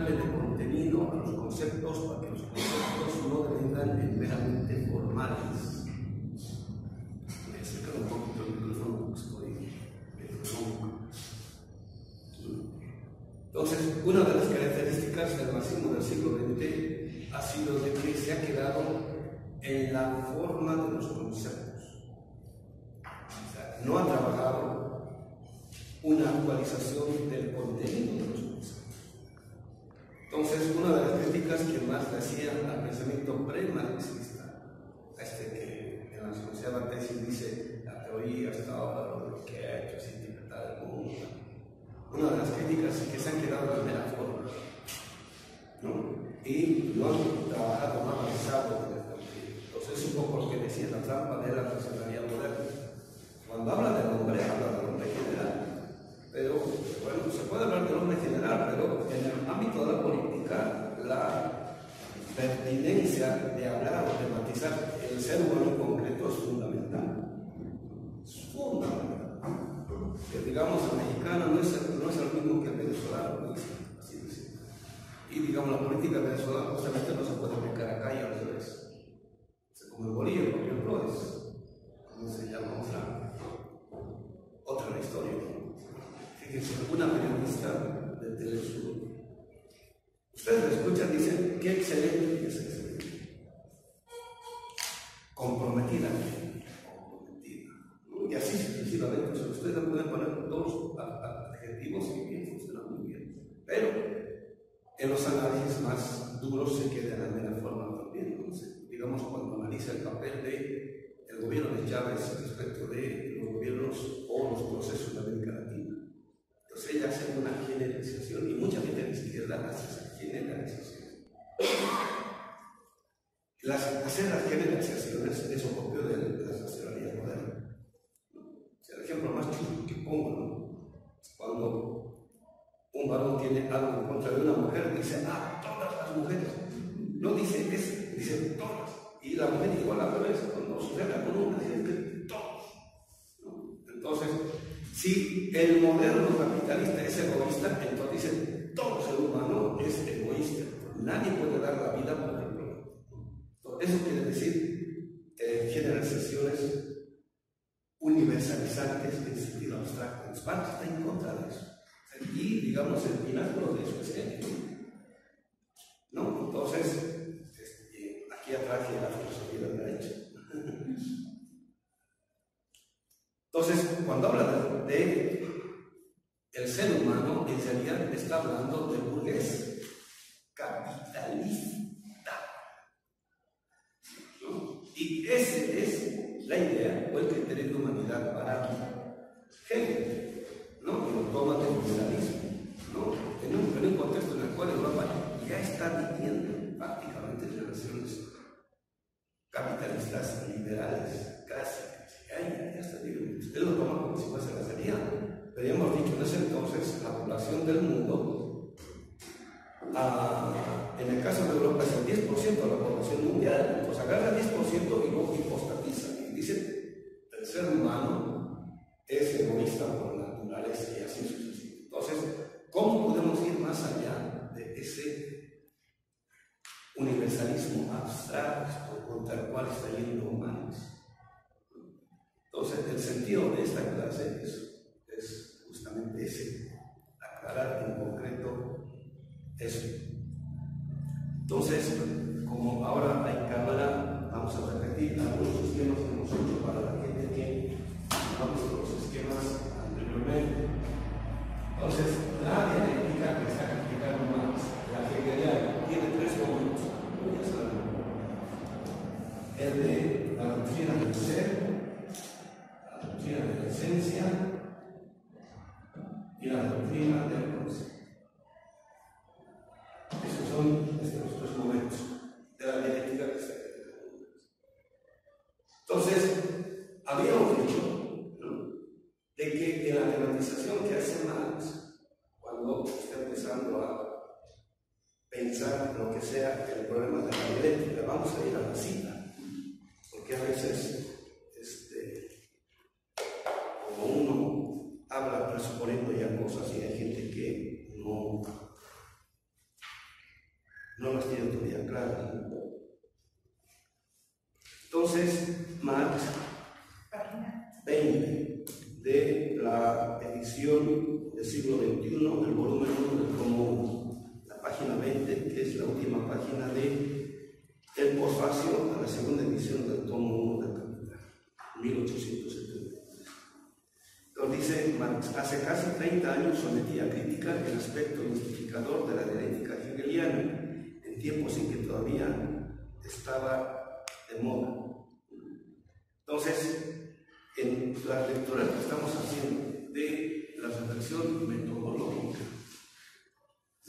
darle de contenido a los conceptos para que los conceptos no devengan en meramente formales. Me acerca un poquito el micrófono estoy Entonces, una de las características del marxismo del siglo XX ha sido de que se ha quedado en la forma de los conceptos. O sea, no ha trabajado una actualización del contenido de los. Entonces, una de las críticas que más le hacían al pensamiento pre-marxista, este que en la asociada tesis dice la teoría hasta ahora, lo que ha hecho es interpretar el mundo. Una de las críticas que se han quedado en la forma, ¿no? Y no han trabajado, han avanzado en el. Entonces, es un poco lo que decía la trampa de la racionalidad moderna. Cuando habla del hombre, habla del hombre general pero bueno, se puede hablar del hombre general, pero en el ámbito de la política, la de hablar o de matizar el ser humano en concreto es fundamental. Es fundamental. Que digamos, el mexicano no es, no es el mismo que el venezolano, así decirlo. Y digamos, la política venezolana justamente no se puede aplicar acá y al revés. Como el Bolívar, por ejemplo, es, ¿cómo se llama? Otra, otra historia fíjense, una periodista de Telesur. Ustedes la escuchan, dicen, qué excelente, y es. Comprometida, comprometida. Y así sucesivamente. ustedes pueden poner dos adjetivos y bien, funciona muy bien. Pero en los análisis más duros se queda la forma también. Entonces, digamos, cuando analiza el papel de el gobierno de Chávez respecto de los gobiernos o los procesos de América Latina entonces ella hace una generalización y mucha gente de izquierda hace esa generalización. Las, hacer las generalizaciones es un copio de, la racionalidad moderna. O sea, el ejemplo más que pongo, ¿no? Cuando un varón tiene algo en contra de una mujer, dice, ah, todas las mujeres. No dice es, dice todas. Y la mujer igual a revés, cuando sucede con un dice todos. Entonces, si el moderno capitalista es egoísta, entonces dice, todo ser humano es egoísta. Nadie puede dar la vida por el prójimo. Eso quiere decir eh, generalizaciones universalizantes en sentido abstracto. Spano está en contra de eso. Y, digamos, el pináculo de eso es él. ¿No? Entonces, este, aquí atraje la filosofía de la derecha. Entonces, cuando habla de, el ser humano, en realidad está hablando de burgués capitalista. Y esa es la idea o el criterio de humanidad para Hegel, ¿no? lo toma del liberalismo, ¿no? en, un, en un contexto en el cual Europa ya está viviendo prácticamente relaciones capitalistas liberales, ese entonces, la población del mundo, en el caso de Europa es el 10% de la población mundial. Entonces agarra el 10% y lo hipostatiza. Y dice, el ser humano es egoísta por naturaleza y así sucesivamente. Entonces, ¿cómo podemos ir más allá de ese universalismo abstracto contra el cual está yendo humanos? Entonces, el sentido de esta clase es, justamente ese, aclarar en concreto eso. Entonces, como ahora hay cámara, vamos a repetir algunos esquemas que nosotros para la gente que vamos a los esquemas y la doctrina del concepto. Esos son estos tres momentos de la dialéctica se Entonces, habíamos dicho de que en la tematización que hace Marx, cuando está empezando a pensar lo que sea el problema de la dialéctica, vamos a ir a la cita, porque a veces uno habla presuponiendo ya cosas y hay gente que no, no las tiene todavía claras. Entonces, Marx, 20 de la edición del siglo XXI, el volumen 1 del tomo la página 20, que es la última página de el posfacio a la segunda edición del tomo 1 del Capital, 1870. Entonces dice Marx, hace casi 30 años sometí a crítica el aspecto justificador de la dialéctica hegeliana, en tiempos en que todavía estaba de moda. Entonces, en la lectura que estamos haciendo de la reflexión metodológica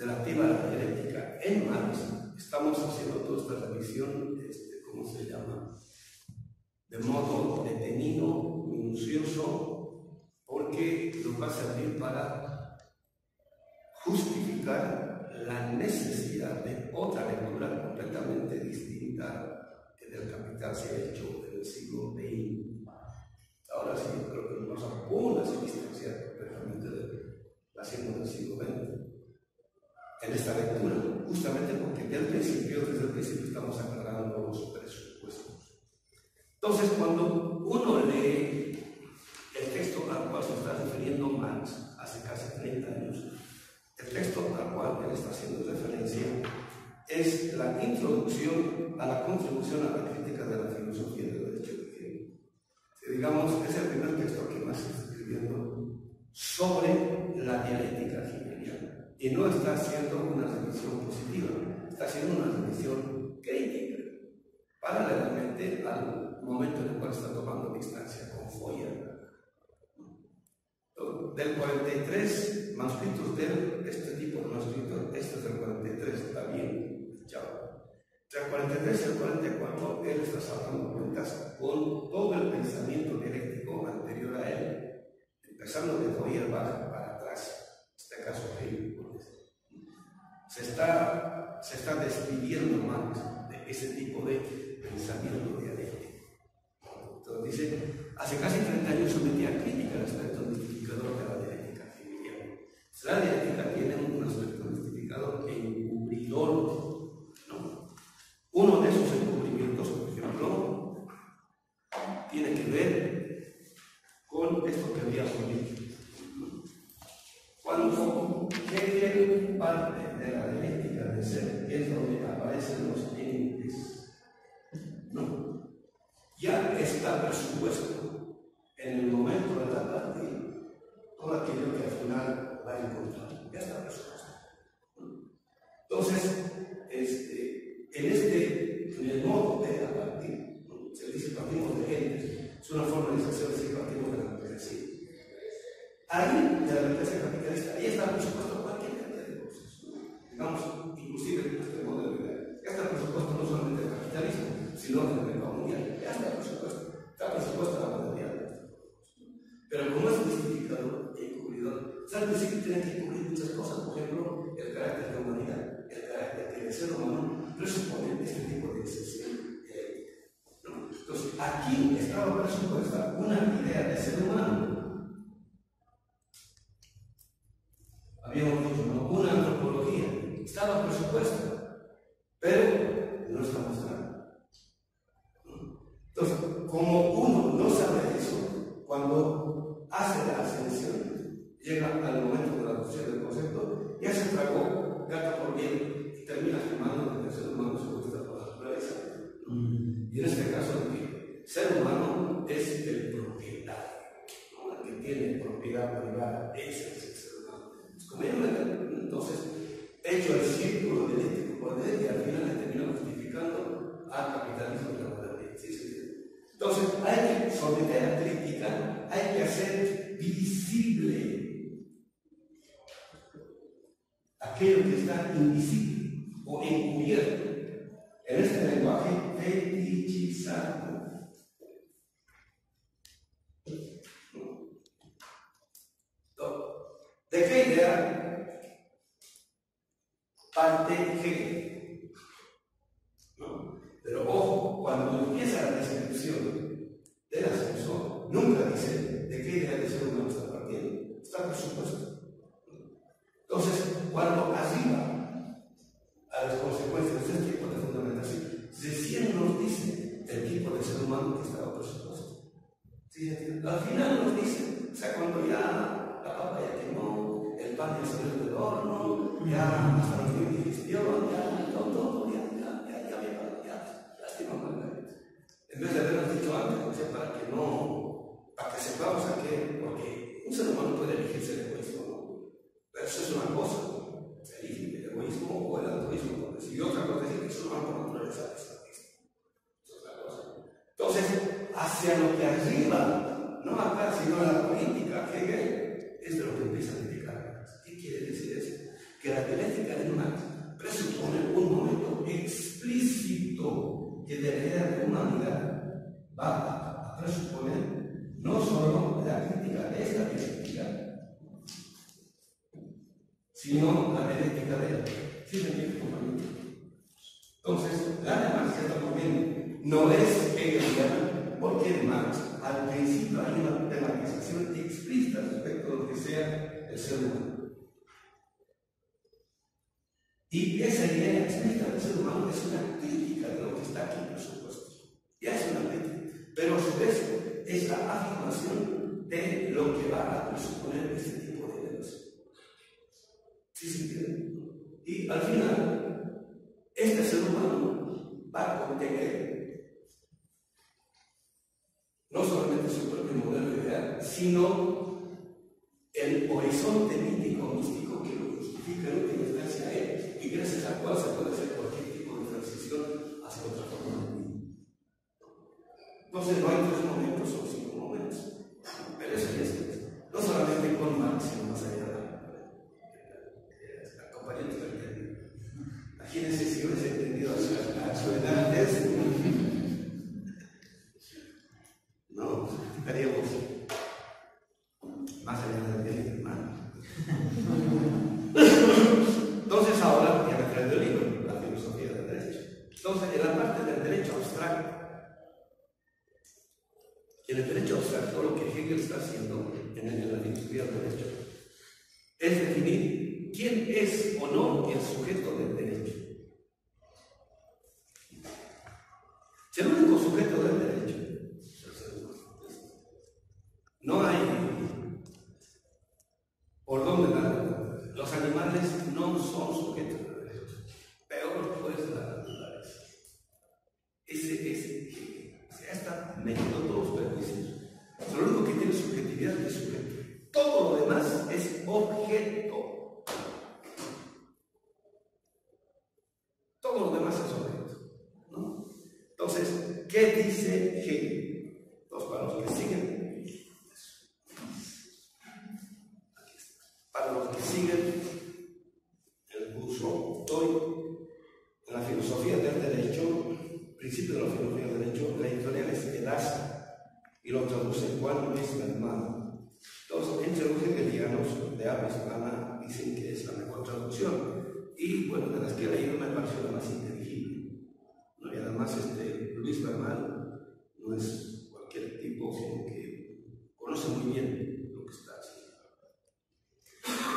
a la dialéctica en Marx, estamos haciendo toda esta revisión, este, ¿cómo se llama? De modo detenido, minucioso, porque nos va a servir para justificar la necesidad de otra lectura completamente distinta del capital se ha hecho en el siglo XX Ahora sí, creo que nos pasa una distancia de la segunda del siglo XX. En esta lectura, justamente porque desde el principio, desde el principio estamos aclarando los presupuestos. Entonces, cuando uno lee el texto al cual se está refiriendo Marx hace casi 30 años, el texto al cual él está haciendo referencia es la introducción a la contribución a la crítica de la filosofía del derecho digamos, es el primer texto que más escribiendo sobre la dialéctica hegeliana. Y no está haciendo una revisión positiva, está haciendo una revisión crítica, paralelamente al momento en el cual está tomando distancia con Foyer. Del 43 manuscritos de este tipo de manuscritos, este es del 43, está bien, chao. Entre el 43 y el 44, él está sacando cuentas con todo el pensamiento dialéctico anterior a él, empezando de Feuerbach para atrás, en este caso. Se está, se está despidiendo de ese tipo de pensamiento dialéctico. Entonces dice, hace casi 30 años sometí a crítica el aspecto justificador de la dialéctica hegeliana. La dialéctica tiene un aspecto justificador encubridor uno de esos encubrimientos, por ejemplo, tiene que ver con esto que habíamos dicho. Cuando Hegel parte de la dialéctica de ser, es donde aparecen los entes. ¿no? Ya está presupuesto en el momento de la partida todo aquello que al final va a encontrar. Ya está presupuesto. Entonces, este, en este, en el modo de la partir, se dice partimos de gente, es una forma de decir partimos de la burguesía. Ahí, de la burguesía capitalista, ahí está por supuesto cualquier cantidad de cosas. Digamos, inclusive en este modelo de vida. Ya está por supuesto no solamente el capitalismo, sino del mercado mundial. Ya está por supuesto. Está por supuesto la modernidad. Pero como es un justificador y encubridor, ¿sabes decir que tiene que cubrir muchas cosas? Por ejemplo, el carácter de la humanidad, el carácter del ser humano presuponen este tipo de excepción Entonces, aquí estaba presupuesta una idea de ser humano. Habíamos dicho, ¿no? Una antropología. Estaba presupuesta, pero no está mostrada. Entonces, como uno no sabe eso, cuando hace la ascensión, llega al momento de la adopción del concepto, ya se tragó gato por bien termina afirmando que el ser humano se gusta por la naturaleza. Y en este caso, el ser humano es el propietario, el que tiene propiedad privada, ese es el ser humano. Entonces, hecho el círculo dialéctico por que al final le termina justificando al capitalismo de la modernidad. ¿Sí, sí, Entonces, hay que someter a crítica, hay que hacer visible aquello que está invisible o encubierto en este lenguaje de qué idea parte Hegel? ¿No? Pero ojo, cuando empieza la descripción del ascensor, nunca dice de qué idea de ser humano está partiendo. Está por supuesto. Entonces, cuando arriba a las consecuencias de este tipo de fundamentación, recién nos dice el tipo de ser humano que estaba presupuesto. ¿Sí Al final nos dice, o sea, cuando ya la papa ya quemó, el pan ya salió del horno, ya hasta el fin ya que de manera de humanidad va a presuponer no solo la crítica de esta dialéctica, sino la dialéctica de la dialéctica. Entonces, la de también no es hegeliana, porque Marx al principio hay una tematización explícita respecto a lo que sea el ser humano. Y esa idea explícita del ser humano es una crítica de lo que está aquí, en por supuesto. Ya es una crítica. Pero a su vez es la afirmación de lo que va a presuponer este tipo de ideas. ¿Sí se entiende? Y al final, este ser humano va a contener no solamente su propio modelo ideal, sino el horizonte mítico, místico que lo y que es gracias a Él y gracias a cual se puede hacer cualquier tipo de transición hacia otra forma de vida. Entonces, no hay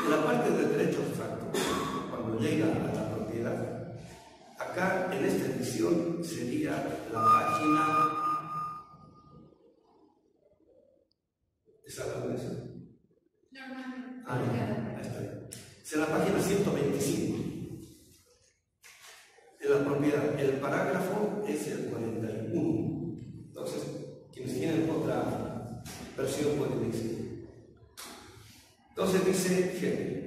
la parte de derecho abstracto, cuando llega a la propiedad, acá en esta edición sería la página você tem que ser fiel.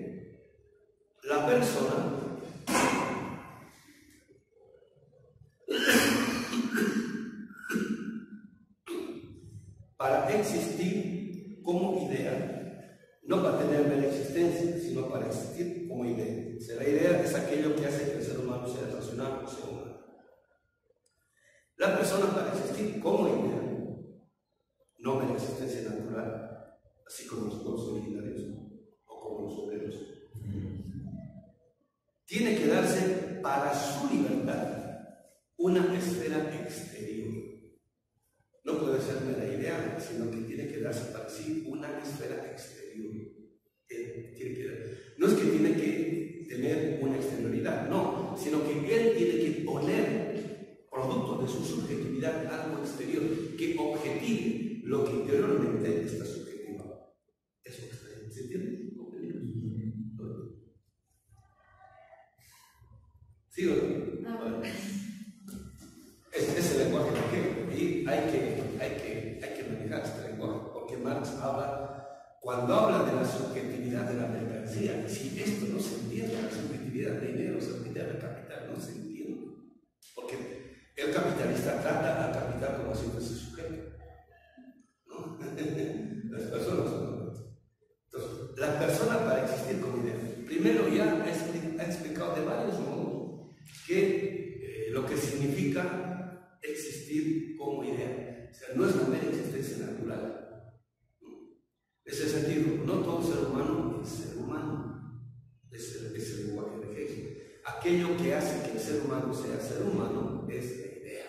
Hace que el ser humano sea ser humano es la idea.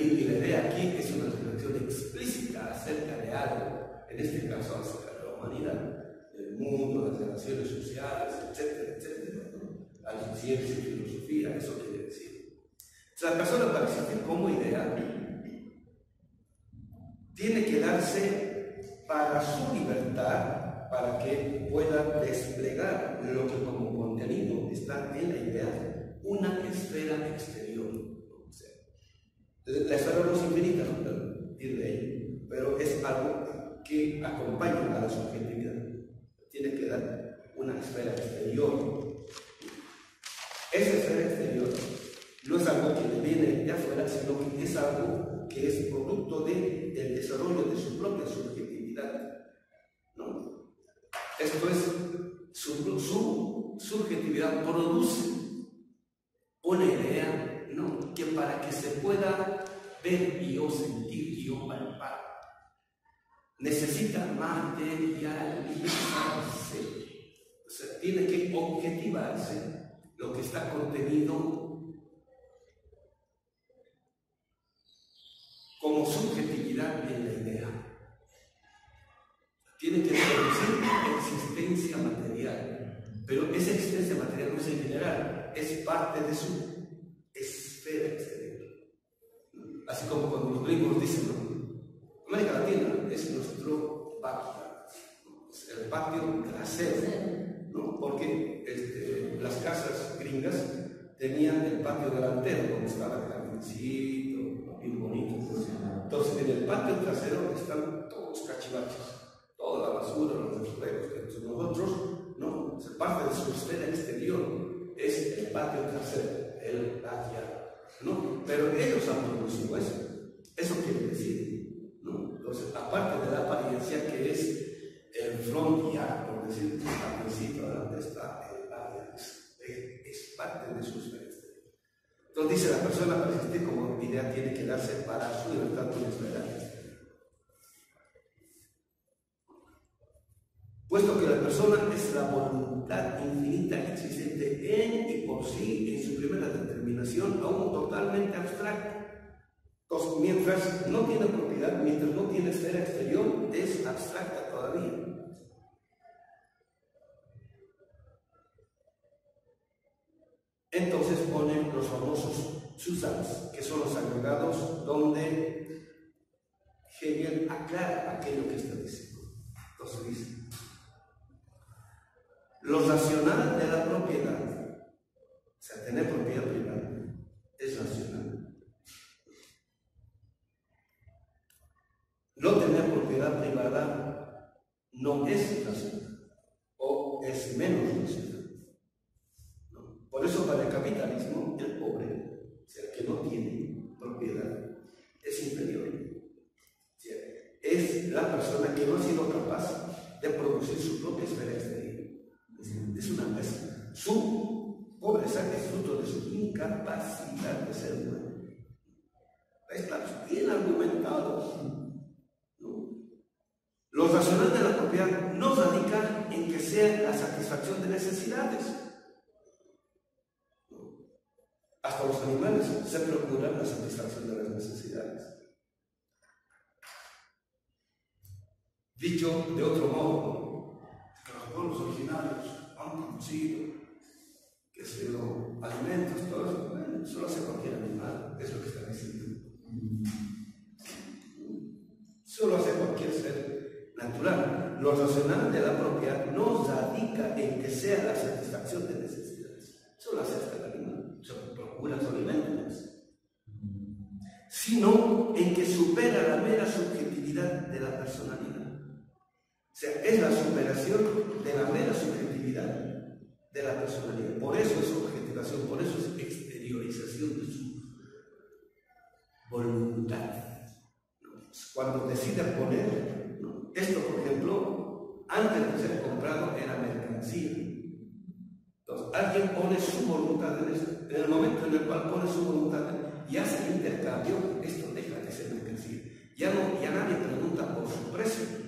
Y, la idea aquí es una reflexión explícita acerca de algo, en este caso acerca de la humanidad, del mundo, las relaciones sociales, etcétera, etcétera. ¿no? La ciencia y filosofía, eso quiere decir. La persona para existir como idea tiene que darse para su libertad, para que pueda desplegar lo que como contenido está en la idea, una esfera exterior. la esfera no es infinita, de pero es algo que acompaña a la subjetividad. Tiene que dar una esfera exterior. Esa esfera exterior no es algo que viene de afuera, sino que es algo que es producto de, del desarrollo de su propia subjetividad. Esto es, su subjetividad produce una idea ¿no? que para que se pueda ver y o sentir y o palpar, necesita materializarse. O sea, tiene que objetivarse lo que está contenido como subjetividad en la idea. Tiene que producir existencia material, pero esa existencia material no es en general, es parte de su esfera exterior. Así como cuando los gringos dicen, América Latina es nuestro patio, el patio trasero, ¿no? porque este, las casas gringas tenían el patio delantero, donde estaba el jardincito, bien bonito. Entonces, en el patio trasero están todos los cachivaches, toda la basura, los reflejos. nosotros, no, es parte de su esfera exterior, es el patio trasero, el patio, ¿no? Pero ellos han producido eso. Eso quiere decir, ¿no? Entonces, aparte de la apariencia que es el frontier, por decir, al principio, donde está el es, parte de su esfera entonces dice, la persona existir como idea tiene que darse para su libertad y esperanza. Puesto que la persona es la voluntad infinita existente en y por sí, en su primera determinación, aún totalmente abstracta. Entonces, mientras no tiene propiedad, mientras no tiene esfera exterior, es abstracta todavía. Entonces ponen los famosos Susans, que son los agregados donde Hegel aclara aquello que está diciendo. Entonces dice, lo racional de la propiedad, o sea, tener propiedad privada, es racional. No tener propiedad privada no es racional, o es menos racional. Por eso para el capitalismo el pobre, o sea, el que no tiene propiedad, es inferior. es la persona que no ha sido capaz de producir su propia exterior. Es una persona. Su pobreza es fruto de su incapacidad de ser humano. Está bien argumentado. Lo racional de la propiedad no radica en que sea la satisfacción de necesidades hasta los animales se procuran la satisfacción de las necesidades. Dicho de otro modo, los pueblos originarios han conocido que se lo alimentos, todo eso, bueno, eso lo hace cualquier animal, es lo que está diciendo. Solo hace cualquier ser natural. Lo racional de la propiedad no radica en que sea la satisfacción de necesidades. Solo hace hasta el animal, se procura su alimento, pues. sino en que supera la mera subjetividad de la personalidad. O sea, es la superación de la mera subjetividad de la personalidad. Por eso es objetivación, por eso es exteriorización de su voluntad. Cuando decide poner, esto por ejemplo, antes de ser comprado era mercancía. Entonces, alguien pone su voluntad en eso. En el momento en el cual pone su voluntad y hace el intercambio, esto deja de ser mercancía. Ya, no, ya nadie pregunta por su precio.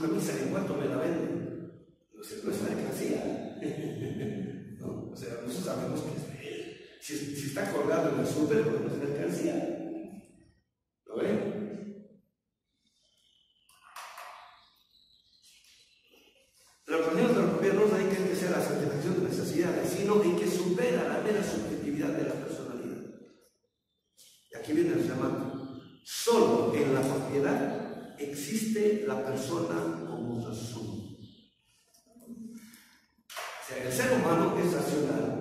Camisa en cuánto me la venden. No sé, no es mercancía. O sea, nosotros sabemos que si, si está colgado en el súper, no es mercancía. ¿Lo ven? La opinión de los gobiernos hay que sea la satisfacción de necesidades, sino en que supera la mera subjetividad de la personalidad. Y aquí viene el llamado. Solo en la propiedad existe la persona como razón. O sea, el ser humano es racional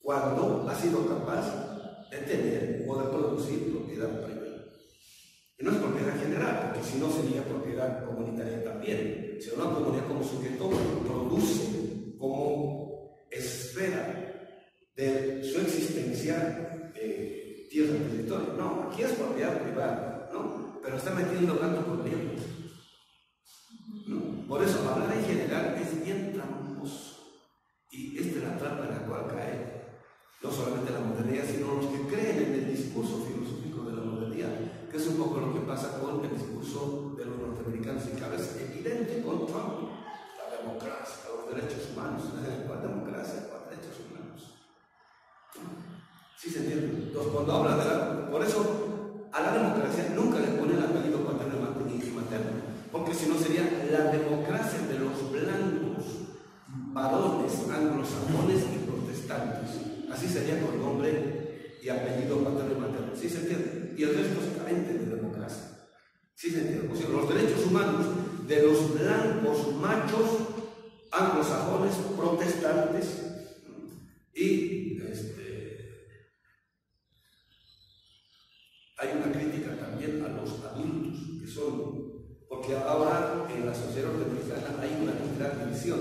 cuando ha sido capaz de tener o de producir propiedad privada. Y no es propiedad general, porque si no sería propiedad comunitaria también. Si una comunidad como sujeto produce como esfera de su existencia eh, tierra, territorio. No, aquí es propiedad privada. Pero está metiendo gato por tiempo. ¿no? Por eso hablar en general es bien tramposo. Y esta es la trampa en la cual cae no solamente la modernidad, sino los que creen en el discurso filosófico de la modernidad, que es un poco lo que pasa con el discurso de los norteamericanos y que a veces es evidente con Trump, la democracia, los derechos humanos, ¿cuál democracia? ¿Cuál derechos humanos? ¿Sí se entiende? Entonces, cuando habla de la... Por eso, a la democracia nunca le ponen el apellido paterno y materno, porque si no sería la democracia de los blancos, varones, anglosajones y protestantes. Así sería con nombre y apellido paterno y materno. ¿Sí se entiende? Y el resto es carente de democracia. ¿Sí se entiende? O sea, los derechos humanos de los blancos machos anglosajones protestantes y este, hay una crítica a los adultos que son porque ahora en la sociedad norteamericana hay una gran división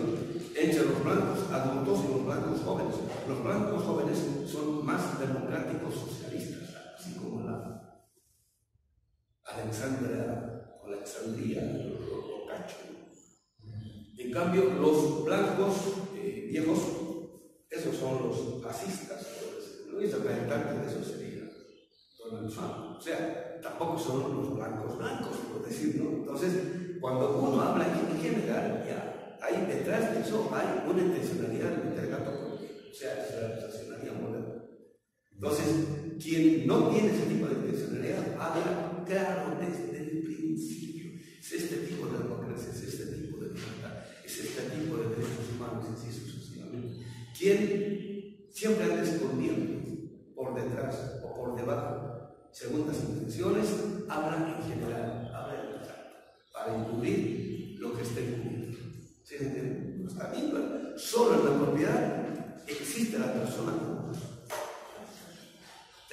entre los blancos adultos y los blancos jóvenes. Los blancos jóvenes son más democráticos socialistas, así como la Alexandria, Alexandria, cacho. En cambio, los blancos eh, viejos, esos son los fascistas, el representante de eso O sea, tampoco son los blancos blancos, por decirlo. Entonces, cuando uno habla en general, ya, hay detrás de eso hay una intencionalidad de meter gato por O sea, es la racionalidad moderna. Entonces, quien no tiene ese tipo de intencionalidad habla claro desde el principio. Es este tipo de democracia, es este tipo de libertad, es este tipo de derechos humanos, y así sucesivamente. Quien siempre anda escondiendo por detrás o por debajo, según las intenciones, habla en general, habla en para encubrir lo que está encubierto. ¿Sí No está bien, solo en la propiedad existe la persona como ¿Usted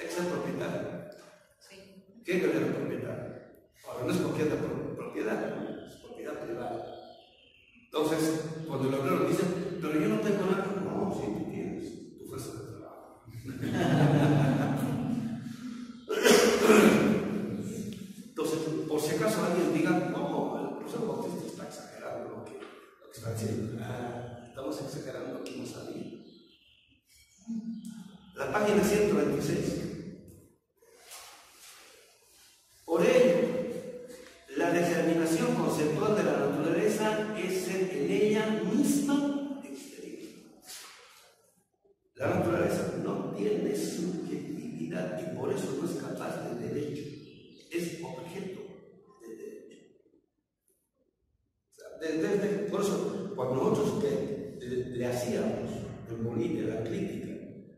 es propietario? Sí. ¿Qué es el propietario? Ahora no es propiedad, propiedad, es propiedad privada. Entonces, cuando el obrero dice, pero yo no tengo nada, no, sí, tú tienes tu fuerza de trabajo. Entonces, acaso alguien diga, no, el profesor Bautista está exagerando lo que, lo que está diciendo. Ah, estamos exagerando aquí no sabía. La página 126. Por ello, la determinación conceptual de la naturaleza es ser en ella misma exterior. La naturaleza no tiene subjetividad y por eso no es capaz de derecho, es objeto de derecho. Por eso, cuando nosotros le, hacíamos en Bolivia la crítica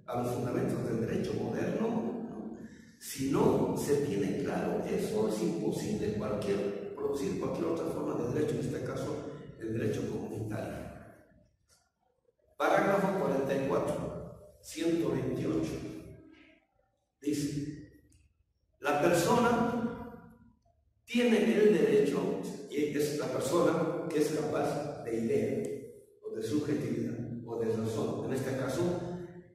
a los fundamentos del derecho moderno, si no se tiene claro eso, es imposible cualquier, producir cualquier otra forma de derecho, en este caso el derecho comunitario. Parágrafo 44, 128. Dice, la persona tiene el derecho, y es la persona es capaz de idea, o de subjetividad, o de razón. En este caso,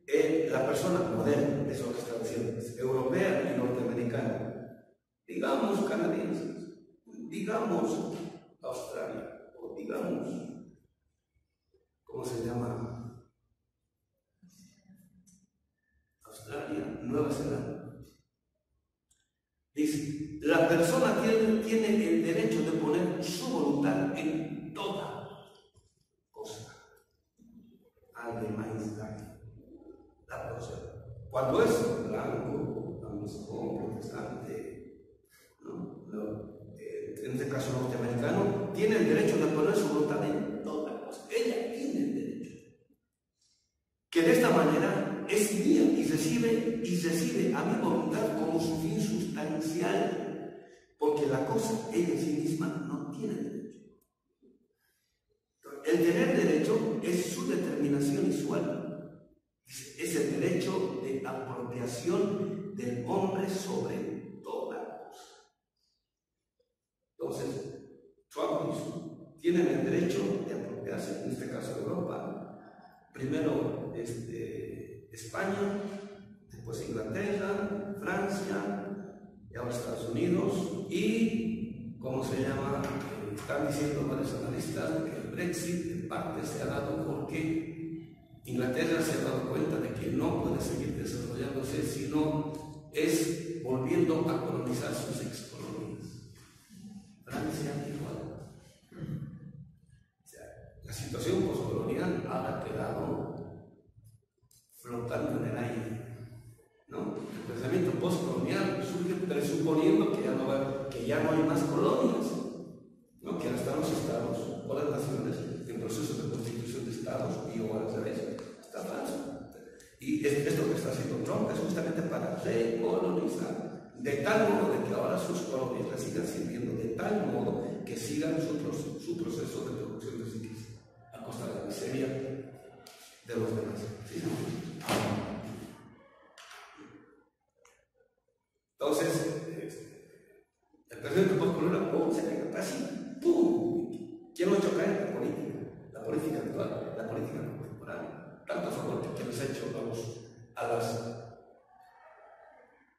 eh, la persona moderna, de son las europea y norteamericana, digamos canadienses, digamos Australia, o digamos, ¿cómo se llama? Nueva Zelanda. Dice, la persona tiene, el derecho de poner su voluntad en toda cosa. Alguien más la cosa. Cuando es blanco, anglo, protestante, ¿no? Eh, en este caso norteamericano, tiene el derecho de poner su voluntad en toda cosa. Ella tiene el derecho. Que de esta manera es recibe, y recibe a mi voluntad como su fin sustancial, porque la cosa ella en sí misma no tiene derecho. El tener derecho es su determinación visual, es el derecho de apropiación del hombre sobre toda cosa. Entonces, Trump tienen el derecho de apropiarse, en este caso Europa, primero este, España, después Inglaterra, Francia, y ahora Estados Unidos, y, ¿cómo se llama? Eh, están diciendo varios analistas que el Brexit en parte se ha dado porque Inglaterra se ha dado cuenta de que no puede seguir desarrollándose si no es volviendo a colonizar sus ex colonias. Francia igual. O la situación postcolonial ha quedado flotando en el aire. El pensamiento postcolonial surge presuponiendo que ya no, que ya no hay más colonias, ¿no? que ahora están los estados o las naciones en proceso de constitución de estados y o al revés. Está falso. Y esto que está haciendo Trump es justamente para recolonizar, de tal modo de que ahora sus colonias le sigan sirviendo, de tal modo que sigan su, su proceso de producción de riqueza a costa de la miseria de los demás. Entonces, el presidente postcolonial, ¡pum! se cae así, ¡pum! ¿Quién lo ha hecho caer? La política, la política actual, la política contemporánea. Tanto favor que les ha hecho a los, a las,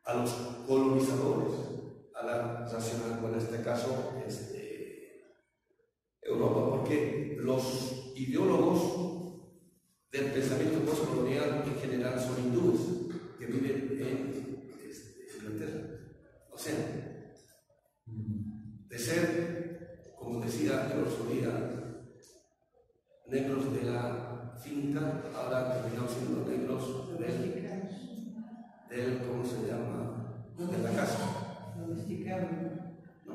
a los colonizadores, a la nacional, en este caso, este, Europa, porque los ideólogos del pensamiento postcolonial en general son hindúes que viven en este, Inglaterra. O sea, de ser, como decía el otro día, negros de la finca, ahora terminamos siendo negros del, del ¿cómo se llama? De la casa. ¿No?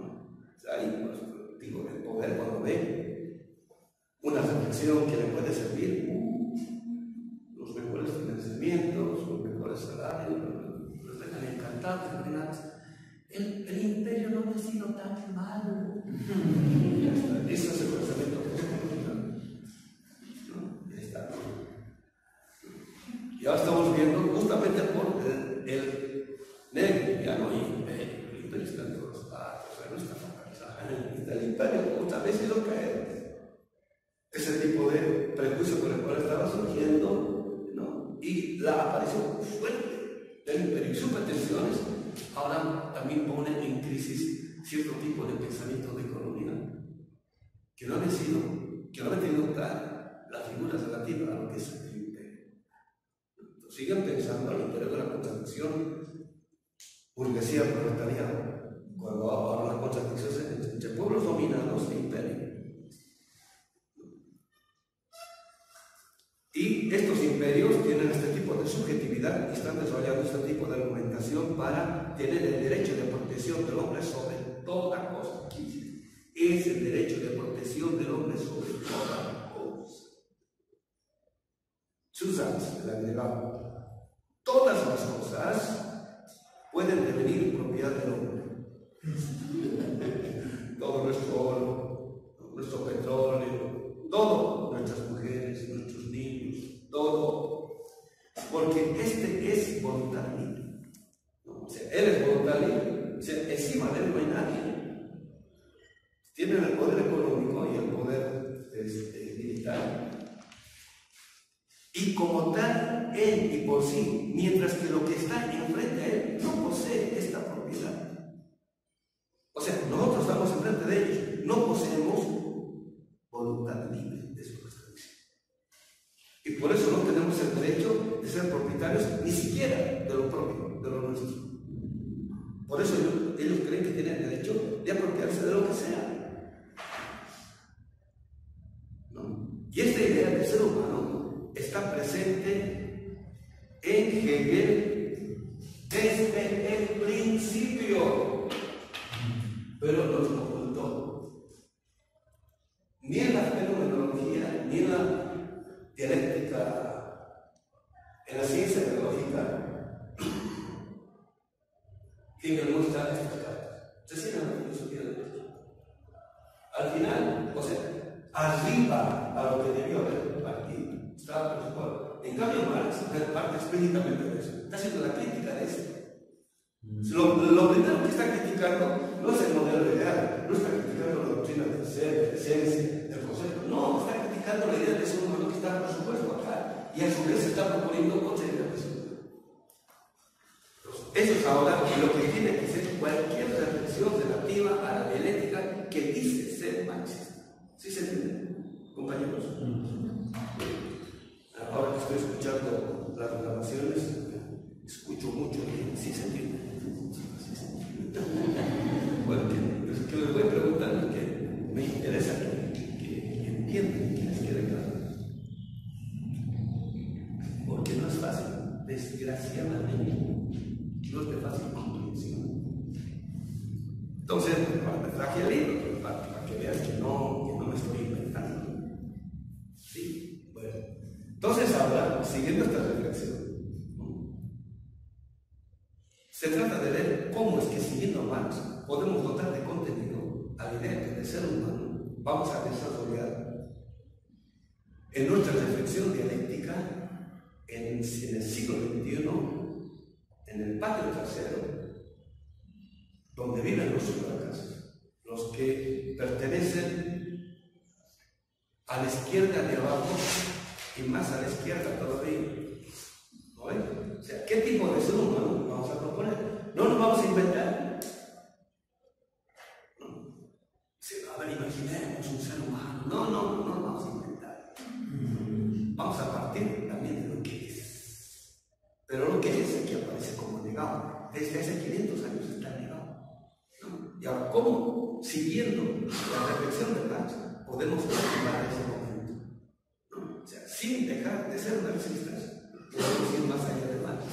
Ahí, pues, digo, el poder cuando ve una reflexión que le puede servir, los mejores salarios, los dejan encantados, el, el imperio no ha sido tan malo. Ese es el pensamiento ¿no? Está. Y ahora estamos viendo justamente por el, el negro, ya no hay imperio, el imperio está en todas partes, o sea, no está focalizado. El imperio muchas veces lo cae. Ese tipo de prejuicio con el cual estaba surgiendo y la aparición fuerte del imperio y sus pretensiones ahora también ponen en crisis cierto tipo de pensamiento de colonia que no han sido, que no han tenido claro las figuras relativas a lo que es el imperio. Siguen pensando al imperio de la contradicción, burguesía proletariado, cuando hablan de contradicciones entre pueblos dominados e imperio. Y estos imperios tienen este tipo de de subjetividad y están desarrollando este tipo de argumentación para tener el derecho de protección del hombre sobre toda cosa. Es el derecho de protección del hombre sobre toda cosa. Susans, el agregado. Todas las cosas pueden devenir propiedad del hombre. Todo nuestro oro, nuestro petróleo, todo, nuestras mujeres, nuestros niños, todo. Voluntad libre. Él es voluntad libre. O sea, encima de él no hay nadie. Tienen el poder económico y el poder este, militar. Y como tal, él y por sí, mientras que lo que está enfrente a él no posee esta propiedad. O sea, nosotros estamos enfrente de ellos, no poseemos voluntad libre de su. Y por eso no tenemos el derecho de ser propietarios ni siquiera de lo propio, de lo nuestro. Por eso ellos, creen que tienen el derecho de apropiarse de lo que sea. Y esta idea del ser humano está presente en Hegel desde el principio pero los ocultó. Ni en la fenomenología, ni en la dialéctica, en la ciencia biológica, me muestra estas cartas. Se sigue la filosofía de Al final, o sea, arriba a lo que debió haber partido, estaba preocupado. En cambio, Marx parte explícitamente de eso. Está haciendo la crítica de esto. Lo, lo, primero que está criticando no es el modelo ideal, no está criticando la doctrina del ser, de esencia, del concepto, no, está criticando la idea de ser humano que está, por supuesto, acá, y a su vez se está proponiendo de ser Eso es ahora lo que tiene que ser cualquier reflexión relativa a la dialéctica que dice ser marxista. ¿Sí se entiende, compañeros? Ahora que estoy escuchando las grabaciones, escucho mucho y sí. Bueno, que, que les voy preguntando que me interesa que, que entiendan, que les quede claro. Porque no es fácil, desgraciadamente, no es de fácil comprensión. Entonces, para traje el libro, para, para, que vean que no, que no me estoy inventando. Sí, bueno. Entonces ahora, siguiendo esta reflexión, se trata de ver cómo es que siguiendo a Marx podemos dotar de contenido a la idea de ser humano vamos a desarrollar en nuestra reflexión dialéctica en, el siglo XXI, en el patio trasero, donde viven los supercasas, los que pertenecen a la izquierda de abajo y más a la izquierda todavía. Marx, podemos a ese momento? O sea, sin dejar de ser marxistas, podemos ir más allá de Marx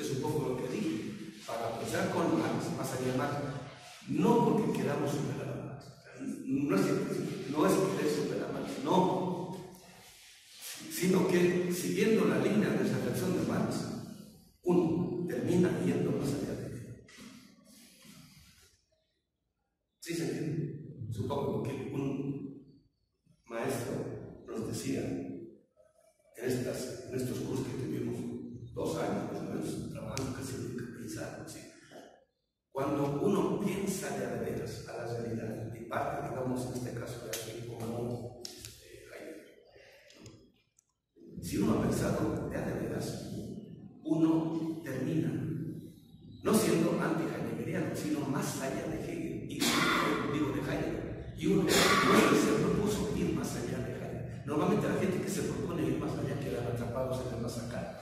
es un poco lo que dije, para pensar con Marx, más allá de Marx, no porque queramos superar a Marx, no es, no es querer superar a Marx, no, sino que siguiendo la línea de esa reflexión de Marx, uno termina yendo más allá de él. ¿Sí se entiende? Supongo que un maestro nos decía en, estas, en estos cursos que tuvimos dos años, más o menos, que significa pensar. Cuando uno piensa de a veras a la realidad y parte, digamos, en este caso de aquí como este, si uno ha pensado de a veras, uno termina no siendo anti-heideggeriano, sino más allá de Hegel, y digo de Heidegger. Y uno se propuso ir más allá de Heidegger. Normalmente la gente que se propone ir más allá quedan atrapados en el más acá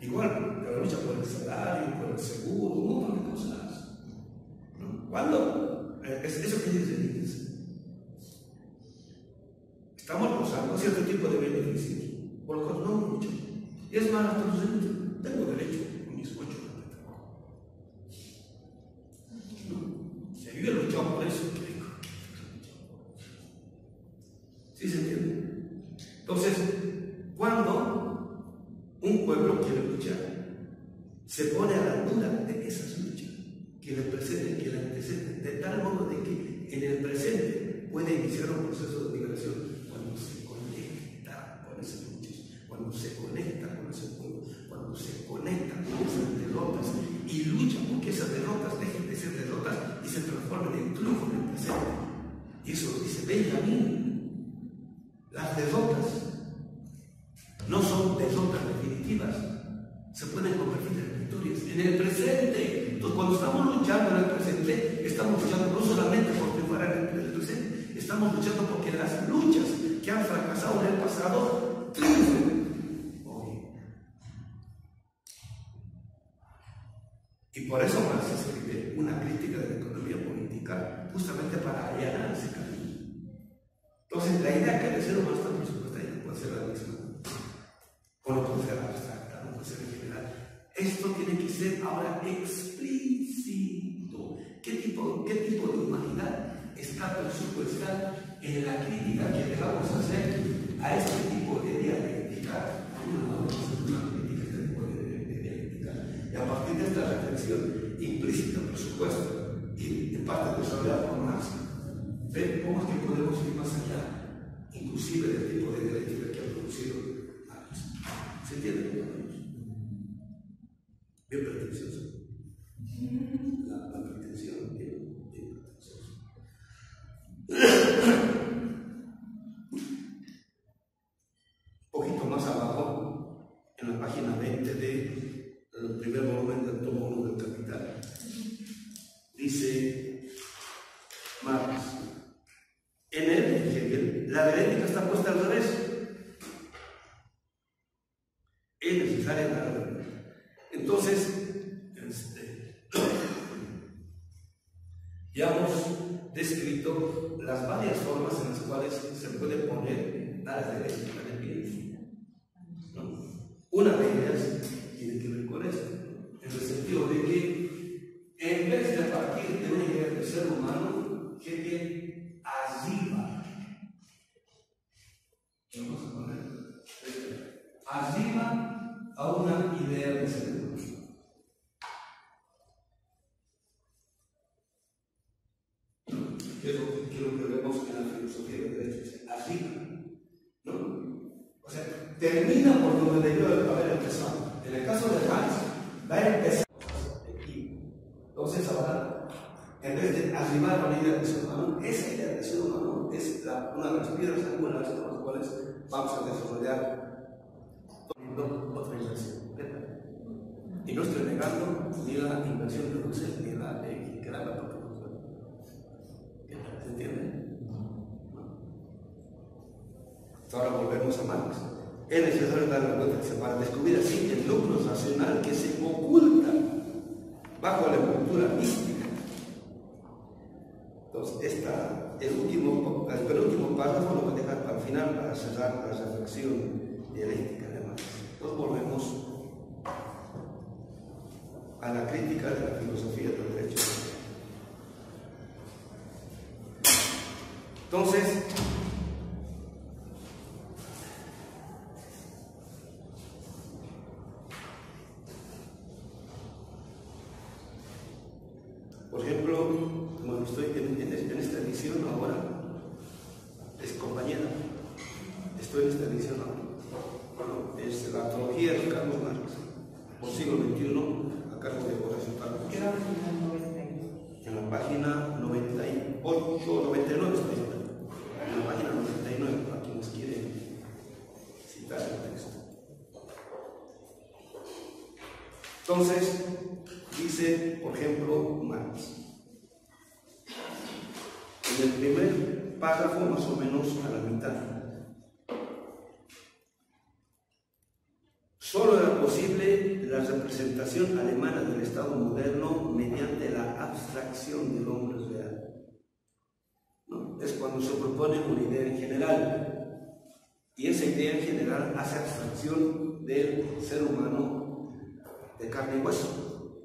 Igual, la lucha por el salario, por el seguro, un montón de cosas. ¿no? ¿Cuándo? Eh, es eso que dice el índice. Estamos gozando cierto tipo de beneficios, por lo cual no mucho. Y es más, hasta tengo derecho a mis ocho horas de trabajo. ¿No? Si yo he luchado por eso, ¿qué digo? ¿Sí se entiende? Entonces, ¿cuándo? un pueblo quiere luchar, se pone a la altura de esas luchas, que le el presente, que en el antecedente, de tal modo de que en el presente puede iniciar un proceso de migración cuando se conecta con esas luchas, cuando se conecta con ese pueblo, cuando se conecta con esas derrotas y lucha porque esas derrotas dejen de ser derrotas y se transformen en triunfo en el presente. Y eso lo dice Benjamín ahora explícito. ¿Qué tipo, de humanidad está presupuestada en la crítica que le vamos a hacer a este tipo de dialéctica? Y a partir de esta reflexión implícita, por supuesto, y en parte desarrollada por Marx, ver cómo es que podemos ir más allá, inclusive del tipo de dialéctica que ha producido Marx. ¿Se entiende? La, la pretensión de, de página 98, 99, está. En la página 99, para quienes quieren citar el texto. Entonces, idea en general hace abstracción del ser humano de carne y hueso.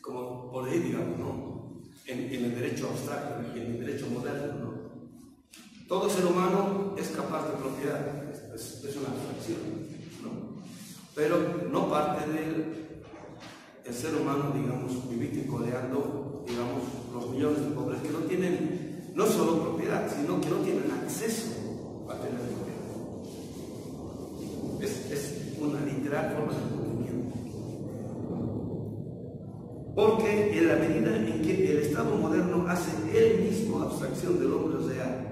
Como por ahí, digamos, ¿no? En, el derecho abstracto y en el derecho moderno. Todo ser humano es capaz de propiedad, es, una abstracción, pero no parte del ser humano, digamos, vivir y coleando, digamos, los millones de pobres que no tienen no solo propiedad, sino que no tienen acceso va a tener. Es, una literal forma de cumplimiento. Porque en la medida en que el Estado moderno hace él mismo abstracción del hombre, o sea,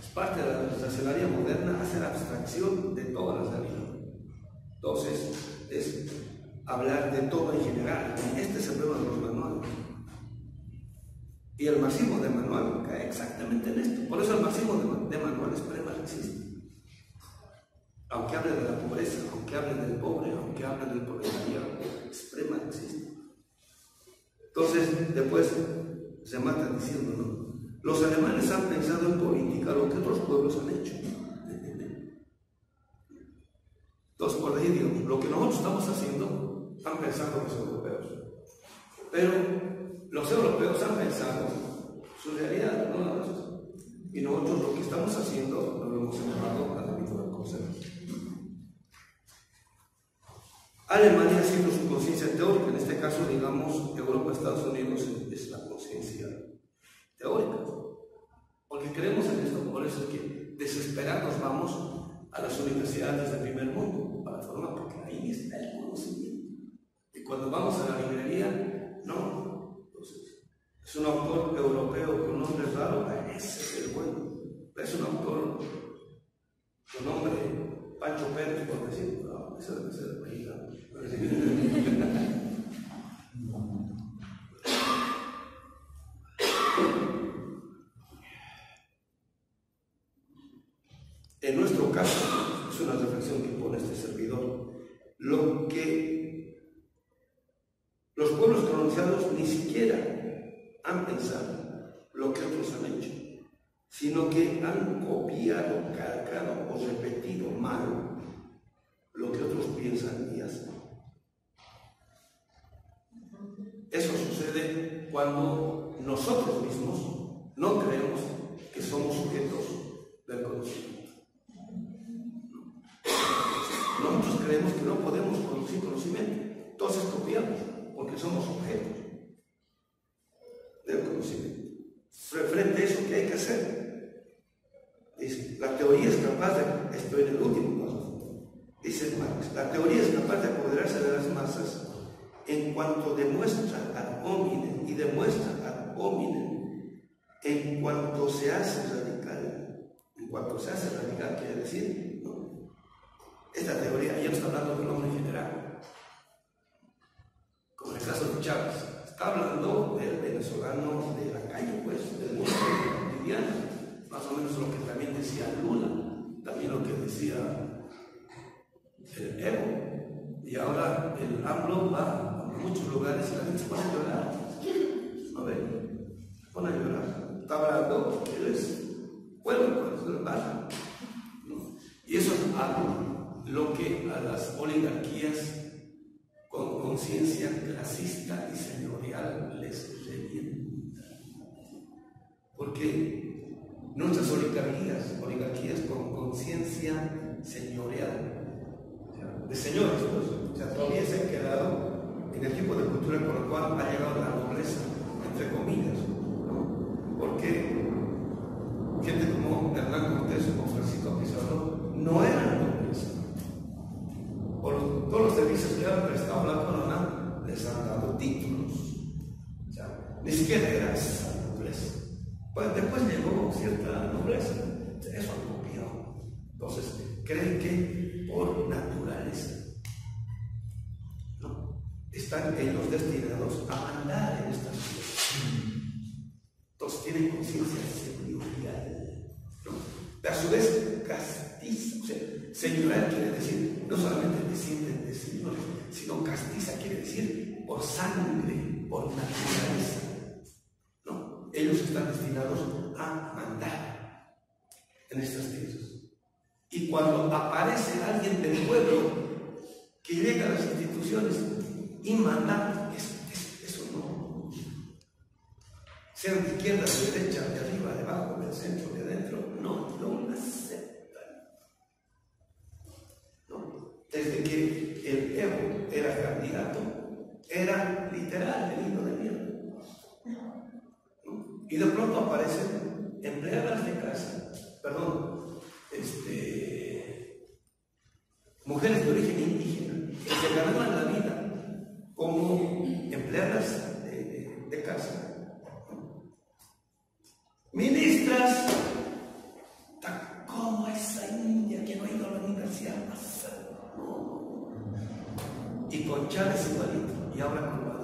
es parte de la racionalidad moderna hacer abstracción de todas las realidades. Entonces, es hablar de todo en general. Este es el problema de los manuales. Y el marxismo de manual cae exactamente en esto. Por eso el marxismo de, manual es pre-marxista. Aunque hable de la pobreza, aunque hable del pobre, aunque hable del proletariado, es pre-marxista. Entonces, después se mata diciendo, ¿no? Los alemanes han pensado en política lo que otros pueblos han hecho. Entonces, por ahí digo, lo que nosotros estamos haciendo, están pensando los europeos. Pero los europeos han pensado su realidad, no. Y nosotros lo que estamos haciendo lo hemos llamado a la del concepto. Alemania siendo su conciencia teórica, en este caso, digamos, Europa, Estados Unidos es la conciencia teórica. Porque creemos en esto, por eso es que desesperados vamos a las universidades del primer mundo para formar, porque ahí está el conocimiento. Y cuando vamos a la librería, no. Es un autor europeo con nombre raro, ese es el bueno. Es un autor con nombre Pancho Pérez, por decirlo, no, ese debe ser. En nuestro caso, es una reflexión que pone este servidor, lo que los pueblos pronunciados ni siquiera han pensado lo que otros han hecho, sino que copiado, cargado o repetido mal lo que otros piensan y hacen. Eso sucede cuando nosotros mismos no creemos que somos sujetos del conocimiento. Nosotros creemos que no podemos producir conocimiento, entonces copiamos, porque somos objetos del conocimiento. Frente a eso, ¿qué hay que hacer? Dice, la teoría es capaz de, estoy en el último dice Marx, la teoría es capaz de apoderarse de las masas en cuanto demuestra ad hominem y demuestra ad hominem en cuanto se hace radical. En cuanto se hace radical quiere decir esta teoría ya está hablando del hombre general, como en el caso de Chávez, está hablando del venezolano de la calle, pues, del mundo cotidiano, más o menos lo que también decía Lula, también lo que decía el Evo, y ahora el AMLO va a muchos lugares y la gente se pone a llorar. A ver, se pone a llorar. Está hablando, él es pueblo, es el barrio. Y eso es algo lo que a las oligarquías con conciencia clasista y señorial les revienta. Porque nuestras oligarquías, oligarquías con conciencia señorial, de señores, pues, todavía se han quedado en el tipo de cultura por el cual ha llegado la nobleza, entre comillas, porque gente como Hernán Cortés o Francisco Pizarro no eran nobles por todos los servicios que han prestado la corona, les han dado títulos. O sea, ni siquiera era esa nobleza. Pues después llegó cierta nobleza, eso han copiado. Entonces, creen que por naturaleza están ellos destinados a mandar en estas cosas. Entonces tienen conciencia señorial. ¿no? A su vez, castiza. O sea, señorial quiere decir no solamente descienden de Señor, sino castiza quiere decir por sangre, por naturaleza. No, ellos están destinados a mandar en estas tierras. Y cuando aparece alguien del pueblo que llega a las instituciones y manda, eso, no. Sean de izquierda, de derecha, de arriba, de abajo, del centro, de adentro, no, no aceptan. desde que el Evo era candidato, era literal el hijo de mierda. Y de pronto aparecen empleadas de casa, perdón, este, mujeres de origen indígena que se ganaban la vida como empleadas de, casa. Ministras, como esa india que no ha ido a la universidad? Y con Chávez igualito, y ahora con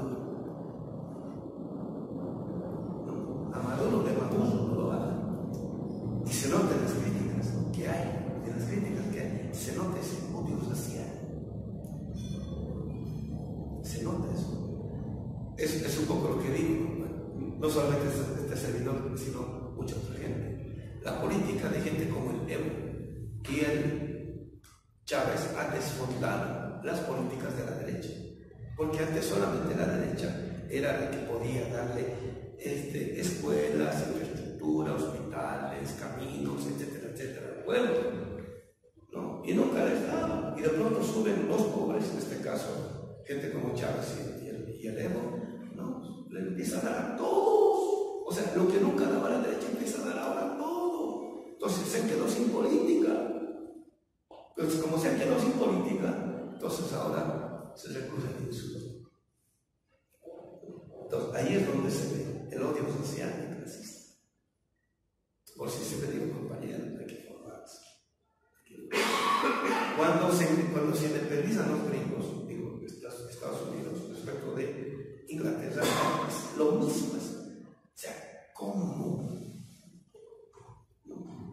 a de Maduro no lo. Y se nota en las críticas que hay, en las críticas que hay, se nota ese odio racial. Se nota eso. Es, es un poco lo que digo, no solamente este, este servidor, sino mucha otra gente. La política de gente como el Evo y el Chávez ha desfondado las políticas de la derecha. Porque antes solamente la derecha era la que podía darle este, escuelas, infraestructura, hospitales, caminos, etcétera, etcétera, pueblo. ¿no? Y nunca les daba. Y de pronto suben los pobres, en este caso, gente como Chávez y el, Evo, ¿no? le empiezan a dar a todos. O sea, lo que nunca daba la derecha empieza a dar ahora todo. Entonces se quedó sin política. Entonces, como se quedó sin política, entonces ahora se recurre al insulto. Entonces, ahí es donde se ve el odio social y racista. Por si se me digo, compañeros, hay que formarse. Cuando se, cuando se independizan los gringos, digo, Estados Unidos, respecto de Inglaterra, es lo mismo. O sea, ¿cómo?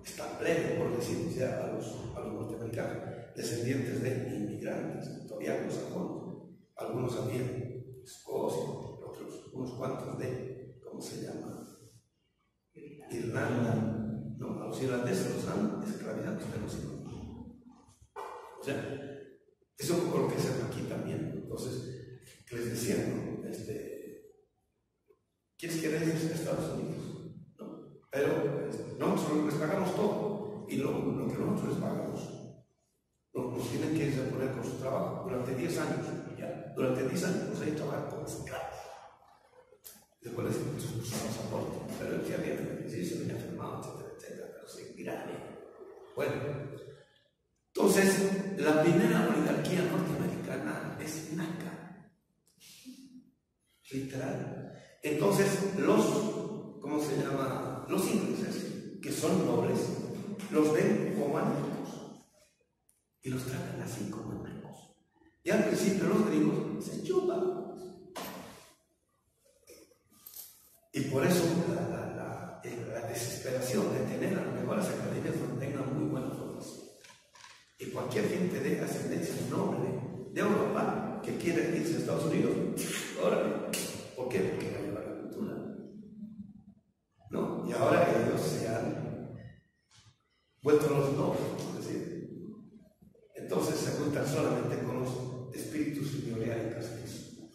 Está pleno, por decir ya a los, a los norteamericanos, descendientes de inmigrantes, todavía los sajones, algunos también, Escocia, otros, unos cuantos de, ¿cómo se llama? Irlanda, no, a los irlandeses los han esclavizado pero sí. O sea, eso es lo que se aquí también. Entonces, que les decía, ¿no? Este, ¿Quieres que regreses a Estados Unidos? No. Pero este, nosotros les pagamos todo. Y lo, lo que nosotros les pagamos, nos, tienen que poner con su trabajo durante 10 años. Ya, durante 10 años nos hay que trabajar como esclavos. Después les su, su pasaporte. Pero él ya había sí, se había enfermado, etcétera, etcétera. Pero seguirá bien. Bueno, entonces, la primera oligarquía norteamericana es NACA. Literal. Entonces, los, ¿cómo se llama? Los ingleses, que son nobles, los ven como amigos y los tratan así como amigos. Y al principio los gringos se chupan. Y por eso la, desesperación de tener a las mejores academias donde tengan muy buena formación. Y cualquier gente de ascendencia noble de Europa que quiera irse a Estados Unidos, órale. ¿Por qué? Porque ¿no? Y ahora ellos se han vuelto los nobles, es decir. Entonces se juntan solamente con los espíritus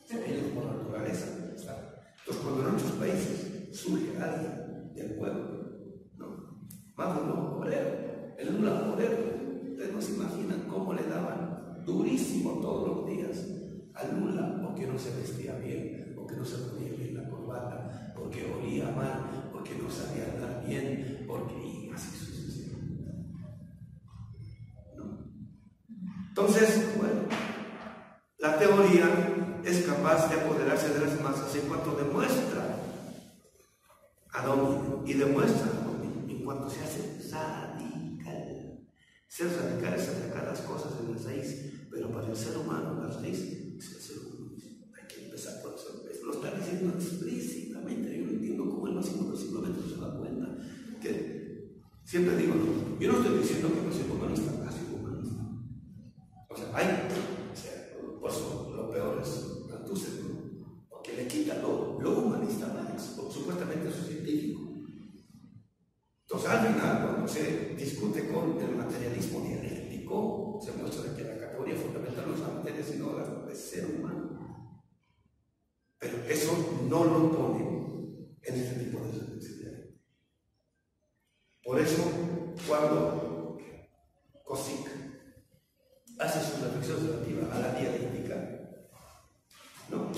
que ellos por naturaleza. Entonces cuando en otros países surge alguien del pueblo, ¿no? Más un obrero, el Lula obrero, se imaginan cómo le daban durísimo todos los días al Lula porque no se vestía bien, porque no se ponía bien la corbata, porque olía mal, porque no sabía hablar bien, porque y así sucesivamente. ¿No? Entonces, bueno, la teoría es capaz de apoderarse de las masas en cuanto demuestra a dominio y demuestra a en cuanto se hace radical. Ser radical es atacar las cosas en la raíz, pero para el ser humano la raíz es el ser humano. Hay que empezar por eso. Lo está diciendo explícitamente. Yo no entiendo cómo el máximo simplemente no se da cuenta. Que siempre digo, yo no estoy diciendo que no soy humanista. O sea, hay, o sea, por eso lo peor es Althusser, ¿no? porque le quita lo, lo humanista a Marx, supuestamente es científico. Entonces, al final, cuando se discute con el materialismo dialéctico, se muestra que la categoría fundamental no es la materia, sino la del ser humano. Pero eso no lo pone en este tipo de sentencia. Por eso, cuando Kosik hace su reflexión relativa a la dialéctica, ¿no?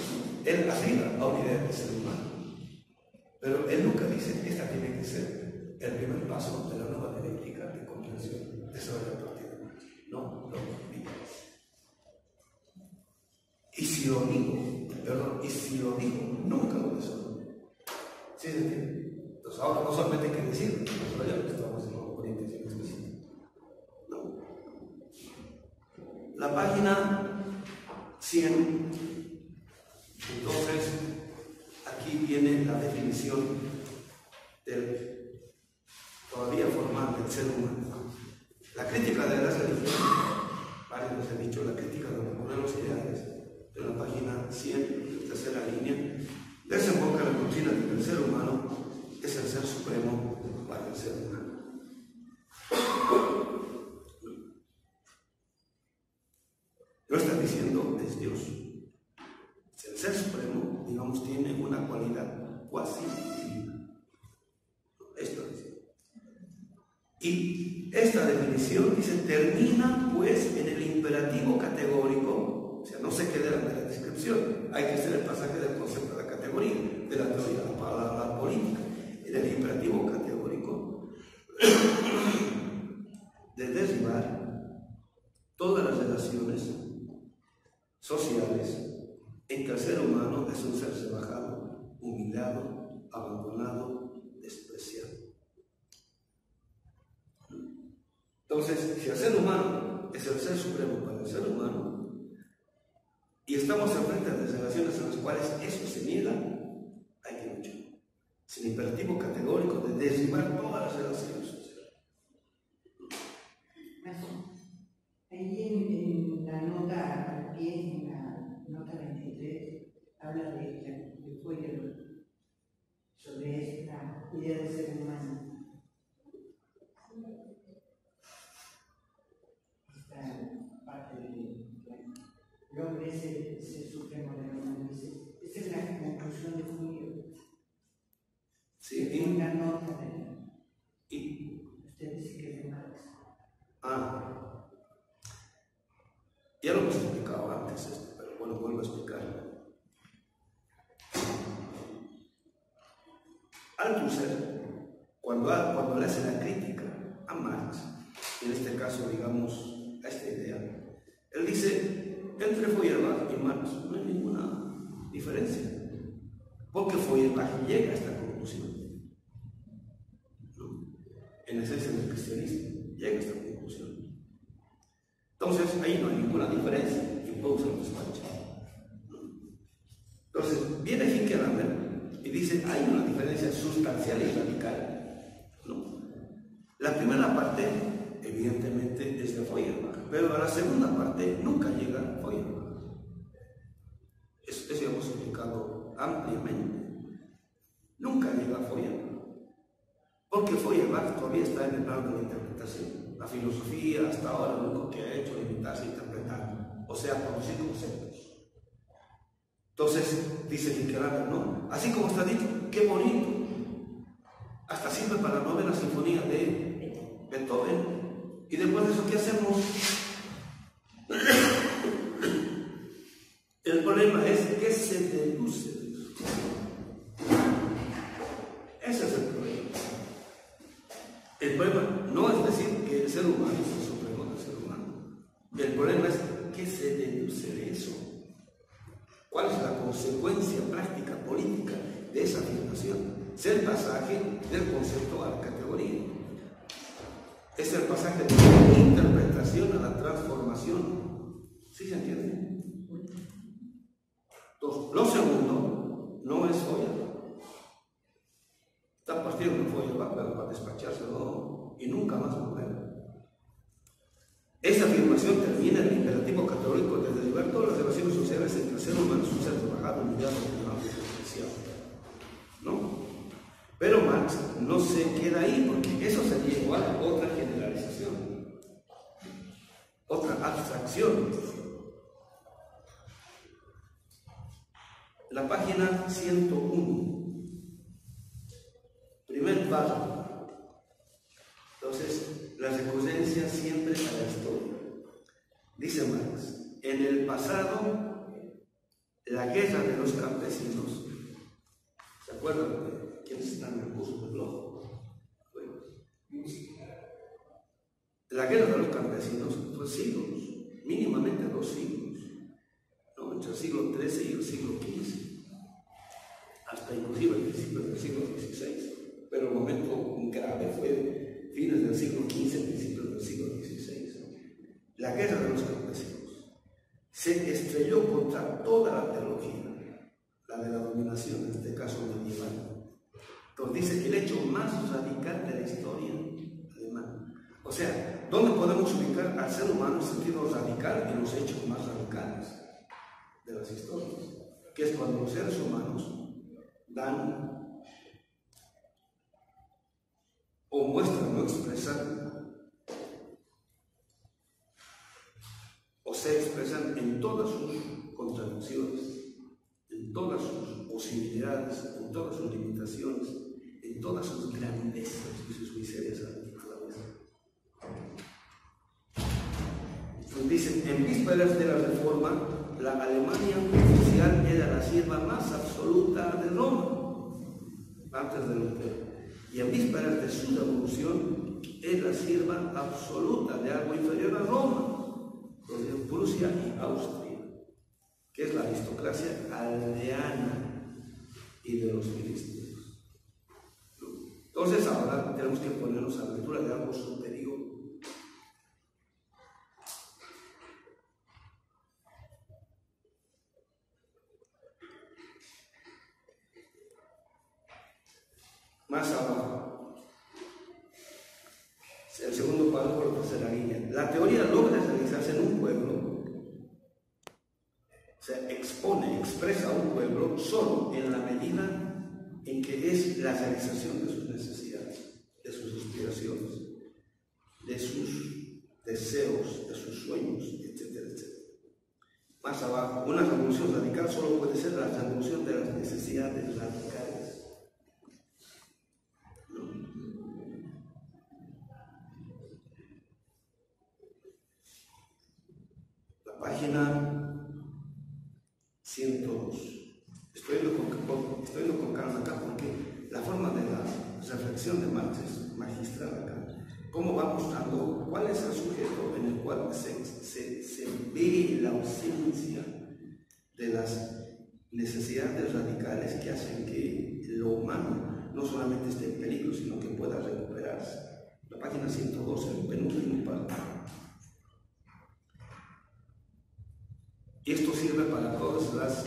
él arriba a una idea del ser humano. Pero él nunca dice que esta tiene que ser el primer paso de la nueva dialéctica de comprensión de sobre la partida. No, no, Y si lo digo, perdón, y si lo digo, nunca lo desarrollo. ¿Sí se entiende? Entonces, Pues ahora no solamente hay que decirlo, pero ya estamos en orientación específica. No. La página 100, entonces, aquí viene la definición del todavía formal del ser humano. La crítica de las religiones, varios nos han dicho, la crítica de los modelos ideales, de la página 100, tercera línea, desemboca la doctrina de que el ser humano es el ser supremo para el ser humano. No está diciendo es Dios. El ser supremo, digamos, tiene una cualidad cuasi divina. Esto dice. Y esta definición dice, termina pues en el imperativo categórico, o sea, no se queda en la descripción, hay que hacer el pasaje del concepto de la categoría, de la teoría de la palabra política, en el imperativo categórico, de derribar todas las relaciones sociales en que el ser humano es un ser rebajado, humillado, abandonado, despreciado. Entonces, si el ser humano es el ser supremo para el ser humano, y estamos enfrente de relaciones en las cuales eso se niega, hay que luchar. Sin imperativo categórico de derribar todas las relaciones sociales. Ahí en, la nota 10, en la nota 23, habla de, de, de sobre esta idea de ser humano. el hombre es el, supremo de la humanidad. Esa es la conclusión de Julio. Sí, en una nota de. Y, usted dice que es de Marx. Ah, ya lo hemos explicado antes esto, pero bueno, vuelvo a explicarlo. Althusser, cuando, cuando le hace la crítica a Marx, en este caso, digamos, a esta idea, él dice, entre Feuerbach y Marx no hay ninguna diferencia, porque Feuerbach llega a esta conclusión. En esencia del cristianismo, llega a esta conclusión. Entonces, ahí no hay ninguna diferencia y Paul se lo. Entonces, viene Finkelhammer y dice, hay una diferencia sustancial y radical. ¿no? La primera parte, evidentemente, es de Feuerbach. Pero a la segunda parte nunca llega Feuerbach. Eso, eso hemos explicado ampliamente. Nunca llega Feuerbach. Porque Feuerbach de la interpretación. La filosofía hasta ahora lo único que ha hecho es limitarse a interpretar, o sea, producir conceptos. Entonces, dice Finkelhammer, no, así como está dicho, qué bonito. Hasta sirve para la novena sinfonía de Beethoven. Y después de eso, ¿qué hacemos? El problema es que se deduce problema es que se deduce de eso. ¿Cuál es la consecuencia práctica, política de esa afirmación? Es el pasaje del concepto a la categoría. Es el pasaje de la interpretación a la transformación. ¿Sí se entiende? Entonces, lo segundo no es Feuerbach. Está partiendo de pero para despachárselo y nunca más volver. Esa afirmación termina en el imperativo categórico de derivar todas las relaciones sociales entre el ser humano y su ser trabajado, humillado, despreciado. ¿No? Pero Marx no se queda ahí porque eso sería igual a otra generalización, otra abstracción. La página 101, primer párrafo. Entonces, la recurrencia siempre a la historia. Dice Marx, en el pasado, la guerra de los campesinos, ¿se acuerdan quiénes están en el curso? Bueno, la guerra de los campesinos fue siglos, mínimamente dos siglos, ¿no? entre el siglo XIII y el siglo XV, hasta inclusive el principio del siglo XVI pero el momento grave fue fines del siglo XV, principios del siglo XVI. La guerra de los campesinos se estrelló contra toda la teología, la de la dominación, en este caso medieval. Entonces dice el hecho más radical de la historia alemana. O sea, ¿dónde podemos ubicar al ser humano en sentido radical en los hechos más radicales de las historias? Que es cuando los seres humanos dan o muestran no expresan o se expresan en todas sus contradicciones, en todas sus posibilidades, en todas sus limitaciones, en todas sus grandezas y sus miserias a la vez. Pues dicen, en vísperas de la reforma, la Alemania oficial era la sierva más absoluta de Roma, antes de Lutero y en vísperas de su revolución es la sierva absoluta de algo inferior a Roma, de Prusia y Austria, que es la aristocracia aldeana y de los filisteos. Entonces ahora tenemos que ponernos a la lectura de algo Más abajo. El segundo párrafo, la tercera línea. La teoría logra realizarse en un pueblo, se expone, expresa a un pueblo solo en la medida en que es la realización de sus necesidades, de sus aspiraciones, de sus deseos, de sus sueños, etcétera, etcétera. Más abajo, una revolución radical solo puede ser la revolución de las necesidades radicales página 102. Estoy con, estoy con calma acá porque la forma de la reflexión de Marx es magistral acá. Cómo va mostrando cuál es el sujeto en el cual se, ve la ausencia de las necesidades radicales que hacen que lo humano no solamente esté en peligro, sino que pueda recuperarse. La página 112, el penúltimo párrafo. Y esto para todas las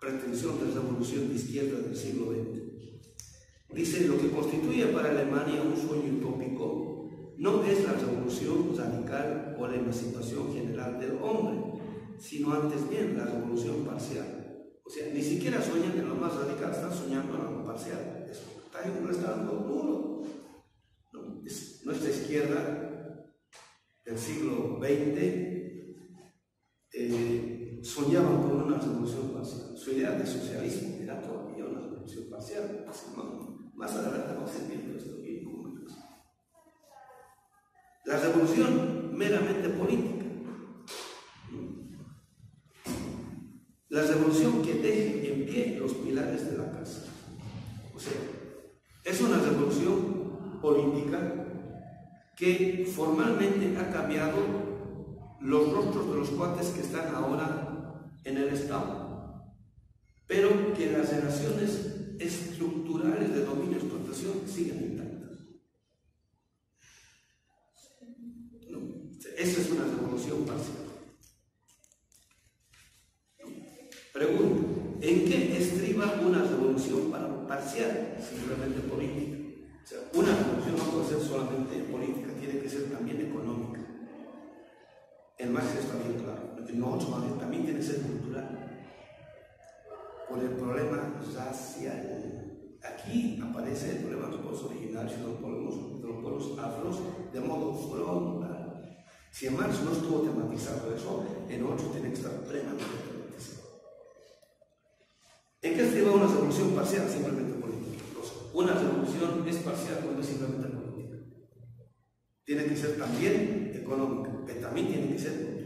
pretensiones de revolución de izquierda del siglo XX. Dice, lo que constituye para Alemania un sueño utópico no es la revolución radical o la emancipación general del hombre, sino antes bien la revolución parcial. O sea, ni siquiera sueñan en lo más radical, están soñando en lo parcial. Eso está en un estado duro. nuestra izquierda del siglo XX soñaban con una revolución parcial. Su idea de socialismo era todavía una revolución parcial. Más adelante vamos a ir viendo esto bien La revolución meramente política. La revolución que deje en pie los pilares de la casa. O sea, es una revolución política que formalmente ha cambiado los rostros de los cuates que están ahora en el Estado, pero que las relaciones estructurales de dominio y explotación siguen intactas. esa es una revolución parcial. Pregunto, ¿en qué estriba una revolución parcial, simplemente política? Una revolución no puede ser solamente política, tiene que ser también económica. El Marx está bien claro. El nosotros también tiene que ser cultural. Por el problema racial. Aquí aparece el problema de los pueblos originarios los de los pueblos afros de modo frontal. Si en Marx no estuvo tematizado eso, en otro tiene que estar plenamente tematizado. ¿En qué se una revolución parcial? Simplemente política. Una revolución es parcial cuando es simplemente política. Tiene que ser también económica pero también tiene que ser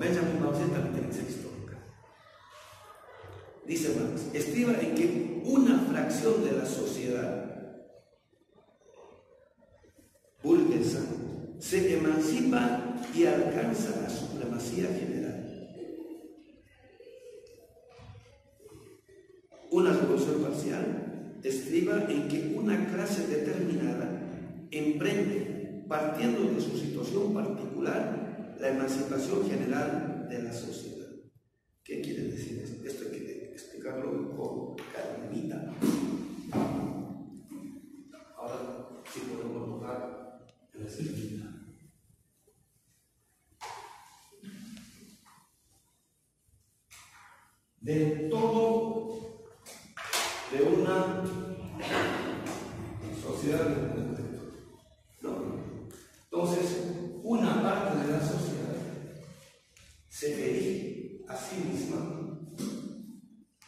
Benjamin Mauser también tiene que histórica. Dice Marx, estima en que una fracción de la sociedad burguesa se emancipa y alcanza la supremacía general. Una revolución parcial estriba en que una clase determinada emprende, partiendo de su situación particular, la emancipación general de la sociedad. ¿Qué quiere decir esto? Esto hay que explicarlo con calmita. Ahora sí podemos tocar en la esquina. De todo de una sociedad ¿no? Entonces, una parte de la sociedad se elige a sí misma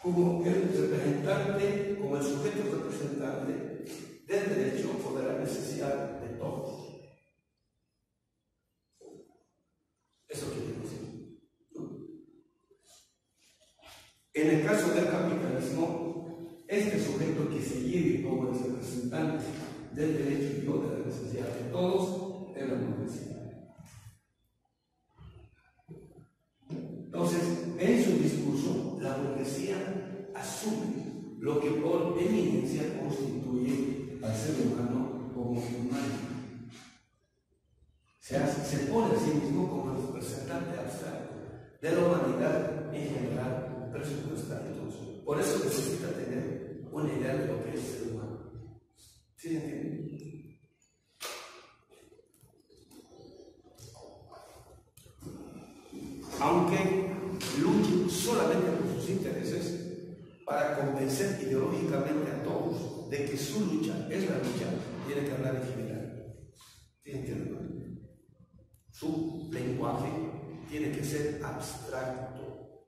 como el representante, como el sujeto representante del derecho o de la necesidad de todos. Eso quiere decir. En el caso del capitalismo, este sujeto que se lleve como el del derecho y o de la necesidad de todos es la burguesía. Entonces, en su discurso, la burguesía asume lo que por eminencia constituye al ser humano como humano. Se, hace, se pone a sí mismo como el representante abstracto de la humanidad en general, todo Por eso necesita tener una idea de lo que es ser humano. ¿Sí entienden? Aunque luche solamente por sus intereses para convencer ideológicamente a todos de que su lucha es la lucha, tiene que hablar en general. ¿Sí entienden? Su lenguaje tiene que ser abstracto.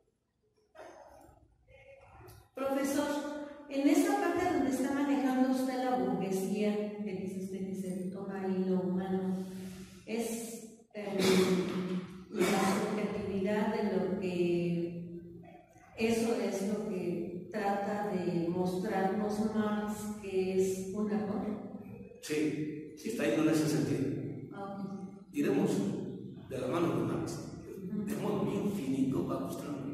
Profesor, en esa parte donde está manejando usted la burguesía, que dice usted que se toma ahí lo humano, es eh, la subjetividad de lo que eso es lo que trata de mostrarnos Marx que es un amor. Sí, sí está yendo en ese sentido. Iremos de la mano de Marx. De modo bien finito va mostrando.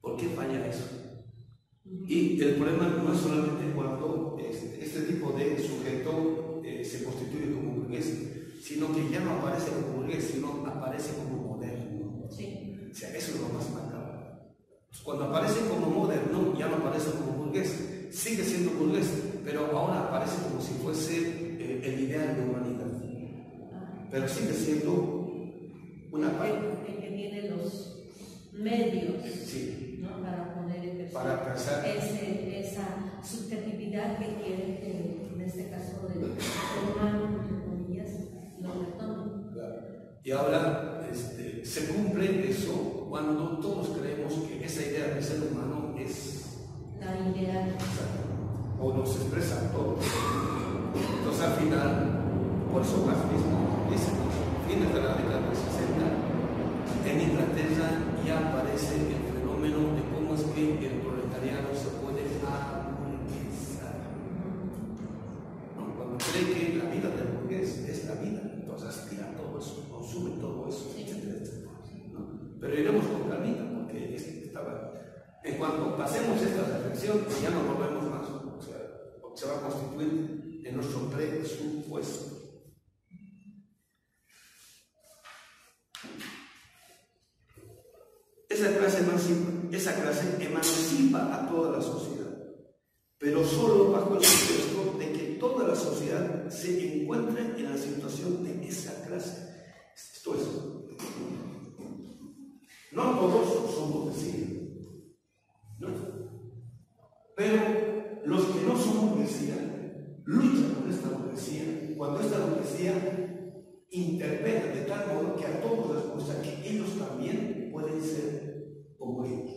¿Por qué falla eso? Y el problema no es solamente cuando este, este tipo de sujeto eh, se constituye como burgués, sino que ya no aparece como burgués, sino aparece como moderno. Sí. O sea, eso es lo más macabro. Cuando aparece como moderno, ya no aparece como burgués, sigue siendo burgués, pero ahora aparece como si fuese eh, el ideal de humanidad. Pero sigue siendo una parte. El que tiene los medios sí. ¿no? para pensar. Ese, esa subjetividad que quiere, que en este caso del humano, entre comillas, lo retome. Claro. Y ahora este, se cumple eso cuando todos creemos que esa idea de ser humano es la ideal. O nos expresa todos. Entonces al final, por eso más mismo dice, la década de 60, en Inglaterra ya aparece el fenómeno de cómo es que el proletariado se puede aburguesar. ¿No? Cuando cree que la vida del burgués es la vida, entonces aspira a todo eso, consume todo eso, etcétera, etcétera. ¿no? Pero iremos con calmita, porque estaba. En cuanto pasemos esta reflexión, ya no volvemos más. O sea, se va a constituir en nuestro presupuesto. Esa clase, emancipa, a toda la sociedad, pero solo bajo el supuesto de que toda la sociedad se encuentre en la situación de esa clase. Esto es, no todos son burguesía, ¿no? pero los que no son burguesía luchan por esta burguesía cuando esta burguesía interpela de tal modo que a todos les gusta que ellos también pueden ser como ellos.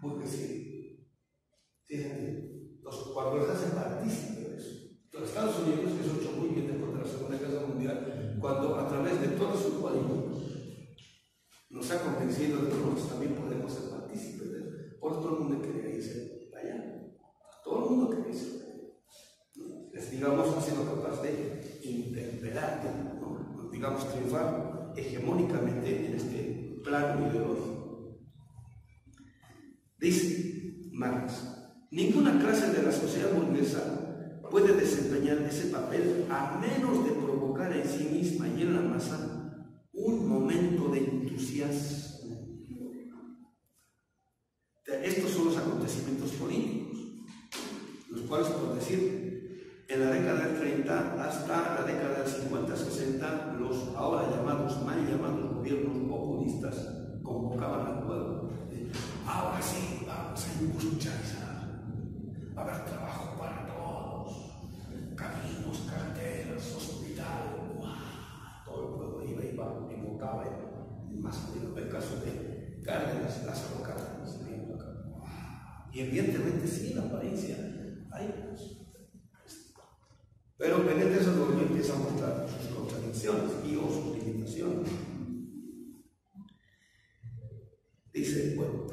Burguesía. Fíjate, los, cuando les hacen partícipe de eso. Los Estados Unidos, que es hecho muy bien después de la Segunda Guerra Mundial, cuando a través de todo su cuadro nos ha convencido de que nosotros también podemos ser partícipes de eso. Por todo el mundo quería irse allá. Todo el mundo quería irse allá. Les digamos, ha sido capaz de interpelar, ¿no? digamos, triunfar hegemónicamente en este plano ideológico. Dice, Marx. Ninguna clase de la sociedad burguesa puede desempeñar ese papel a menos de provocar en sí misma y en la masa un momento de entusiasmo. Estos son los acontecimientos políticos, los cuales, por decir, en la década del 30 hasta la década del 50-60, los ahora llamados, mal llamados gobiernos populistas convocaban al pueblo. Ahora sí, vamos a industrializar va a haber trabajo para todos, caminos, carreteras, hospital, todo el pueblo iba, votaba, más o menos el caso de Cárdenas, Lázaro Cárdenas, y evidentemente sí, la apariencia hay pero en este gobierno empieza a mostrar sus contradicciones y o sus limitaciones. Dice, bueno,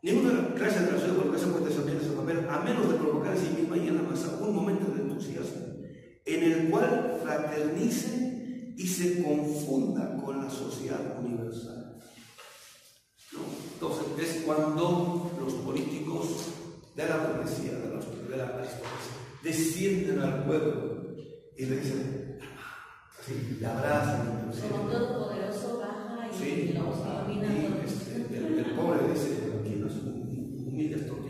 Ninguna clase de relación con se puede desempeñar ese papel a menos de provocar en sí misma y en la masa un momento de entusiasmo en el cual fraternice y se confunda con la sociedad universal. Entonces, es cuando los políticos de la burguesía, de, los, de la aristocracia, descienden al pueblo y le dicen, así, le abrazan. Como todo poderoso baja y sí, los domina y, este, el, el pobre dice, humildes tortillitas, así como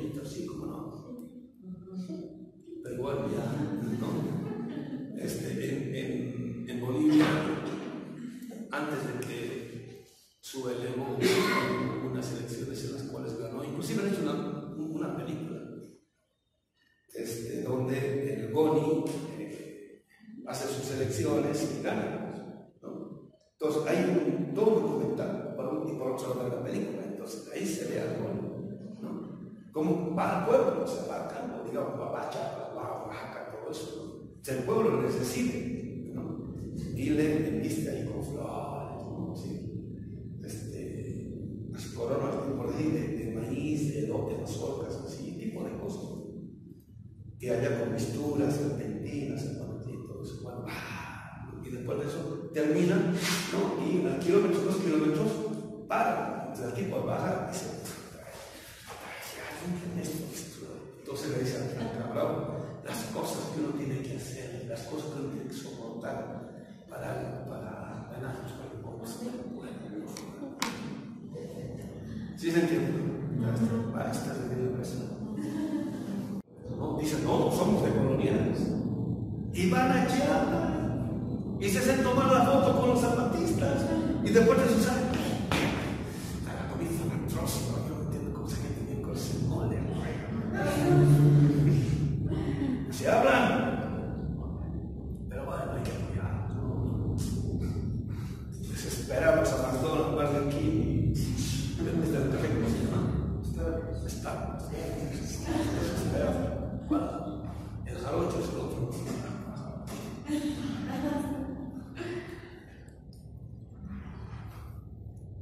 va al pueblo, se va al campo, digamos, a Chiapas, Oaxaca, todo eso. ¿no? el pueblo lo necesite, ¿no? Y le viste ahí con flores, ¿no? Sí. Este, las coronas por ahí de, de, maíz, de elote, mazorcas, así, tipo de cosas. Y allá con misturas, serpentinas, eso. Bueno, y después de eso termina, ¿no? Y a kilómetros, dos kilómetros, para. Entonces el tipo baja y se entonces le dice a Franca Bravo, las cosas que uno tiene que hacer, las cosas que uno tiene que soportar para, para para el pueblo. ¿Sí se entiende? Estar de no, Dicen, no, somos de coloniales. Y van allá y se hacen tomar la foto con los zapatistas. Y después de eso El jarocho es el otro.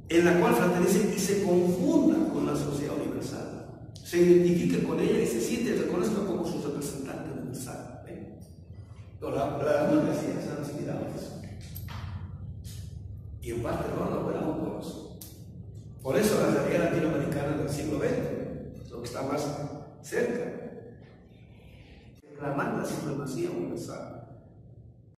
En la cual fraternice y se confunda con la sociedad universal se identifique con ella y se siente y reconozca como su representante universal. la, se han inspirado eso. Y en parte lo han por eso. Por eso la realidad latinoamericana del siglo XX, que está más cerca, reclamar la supremacía universal.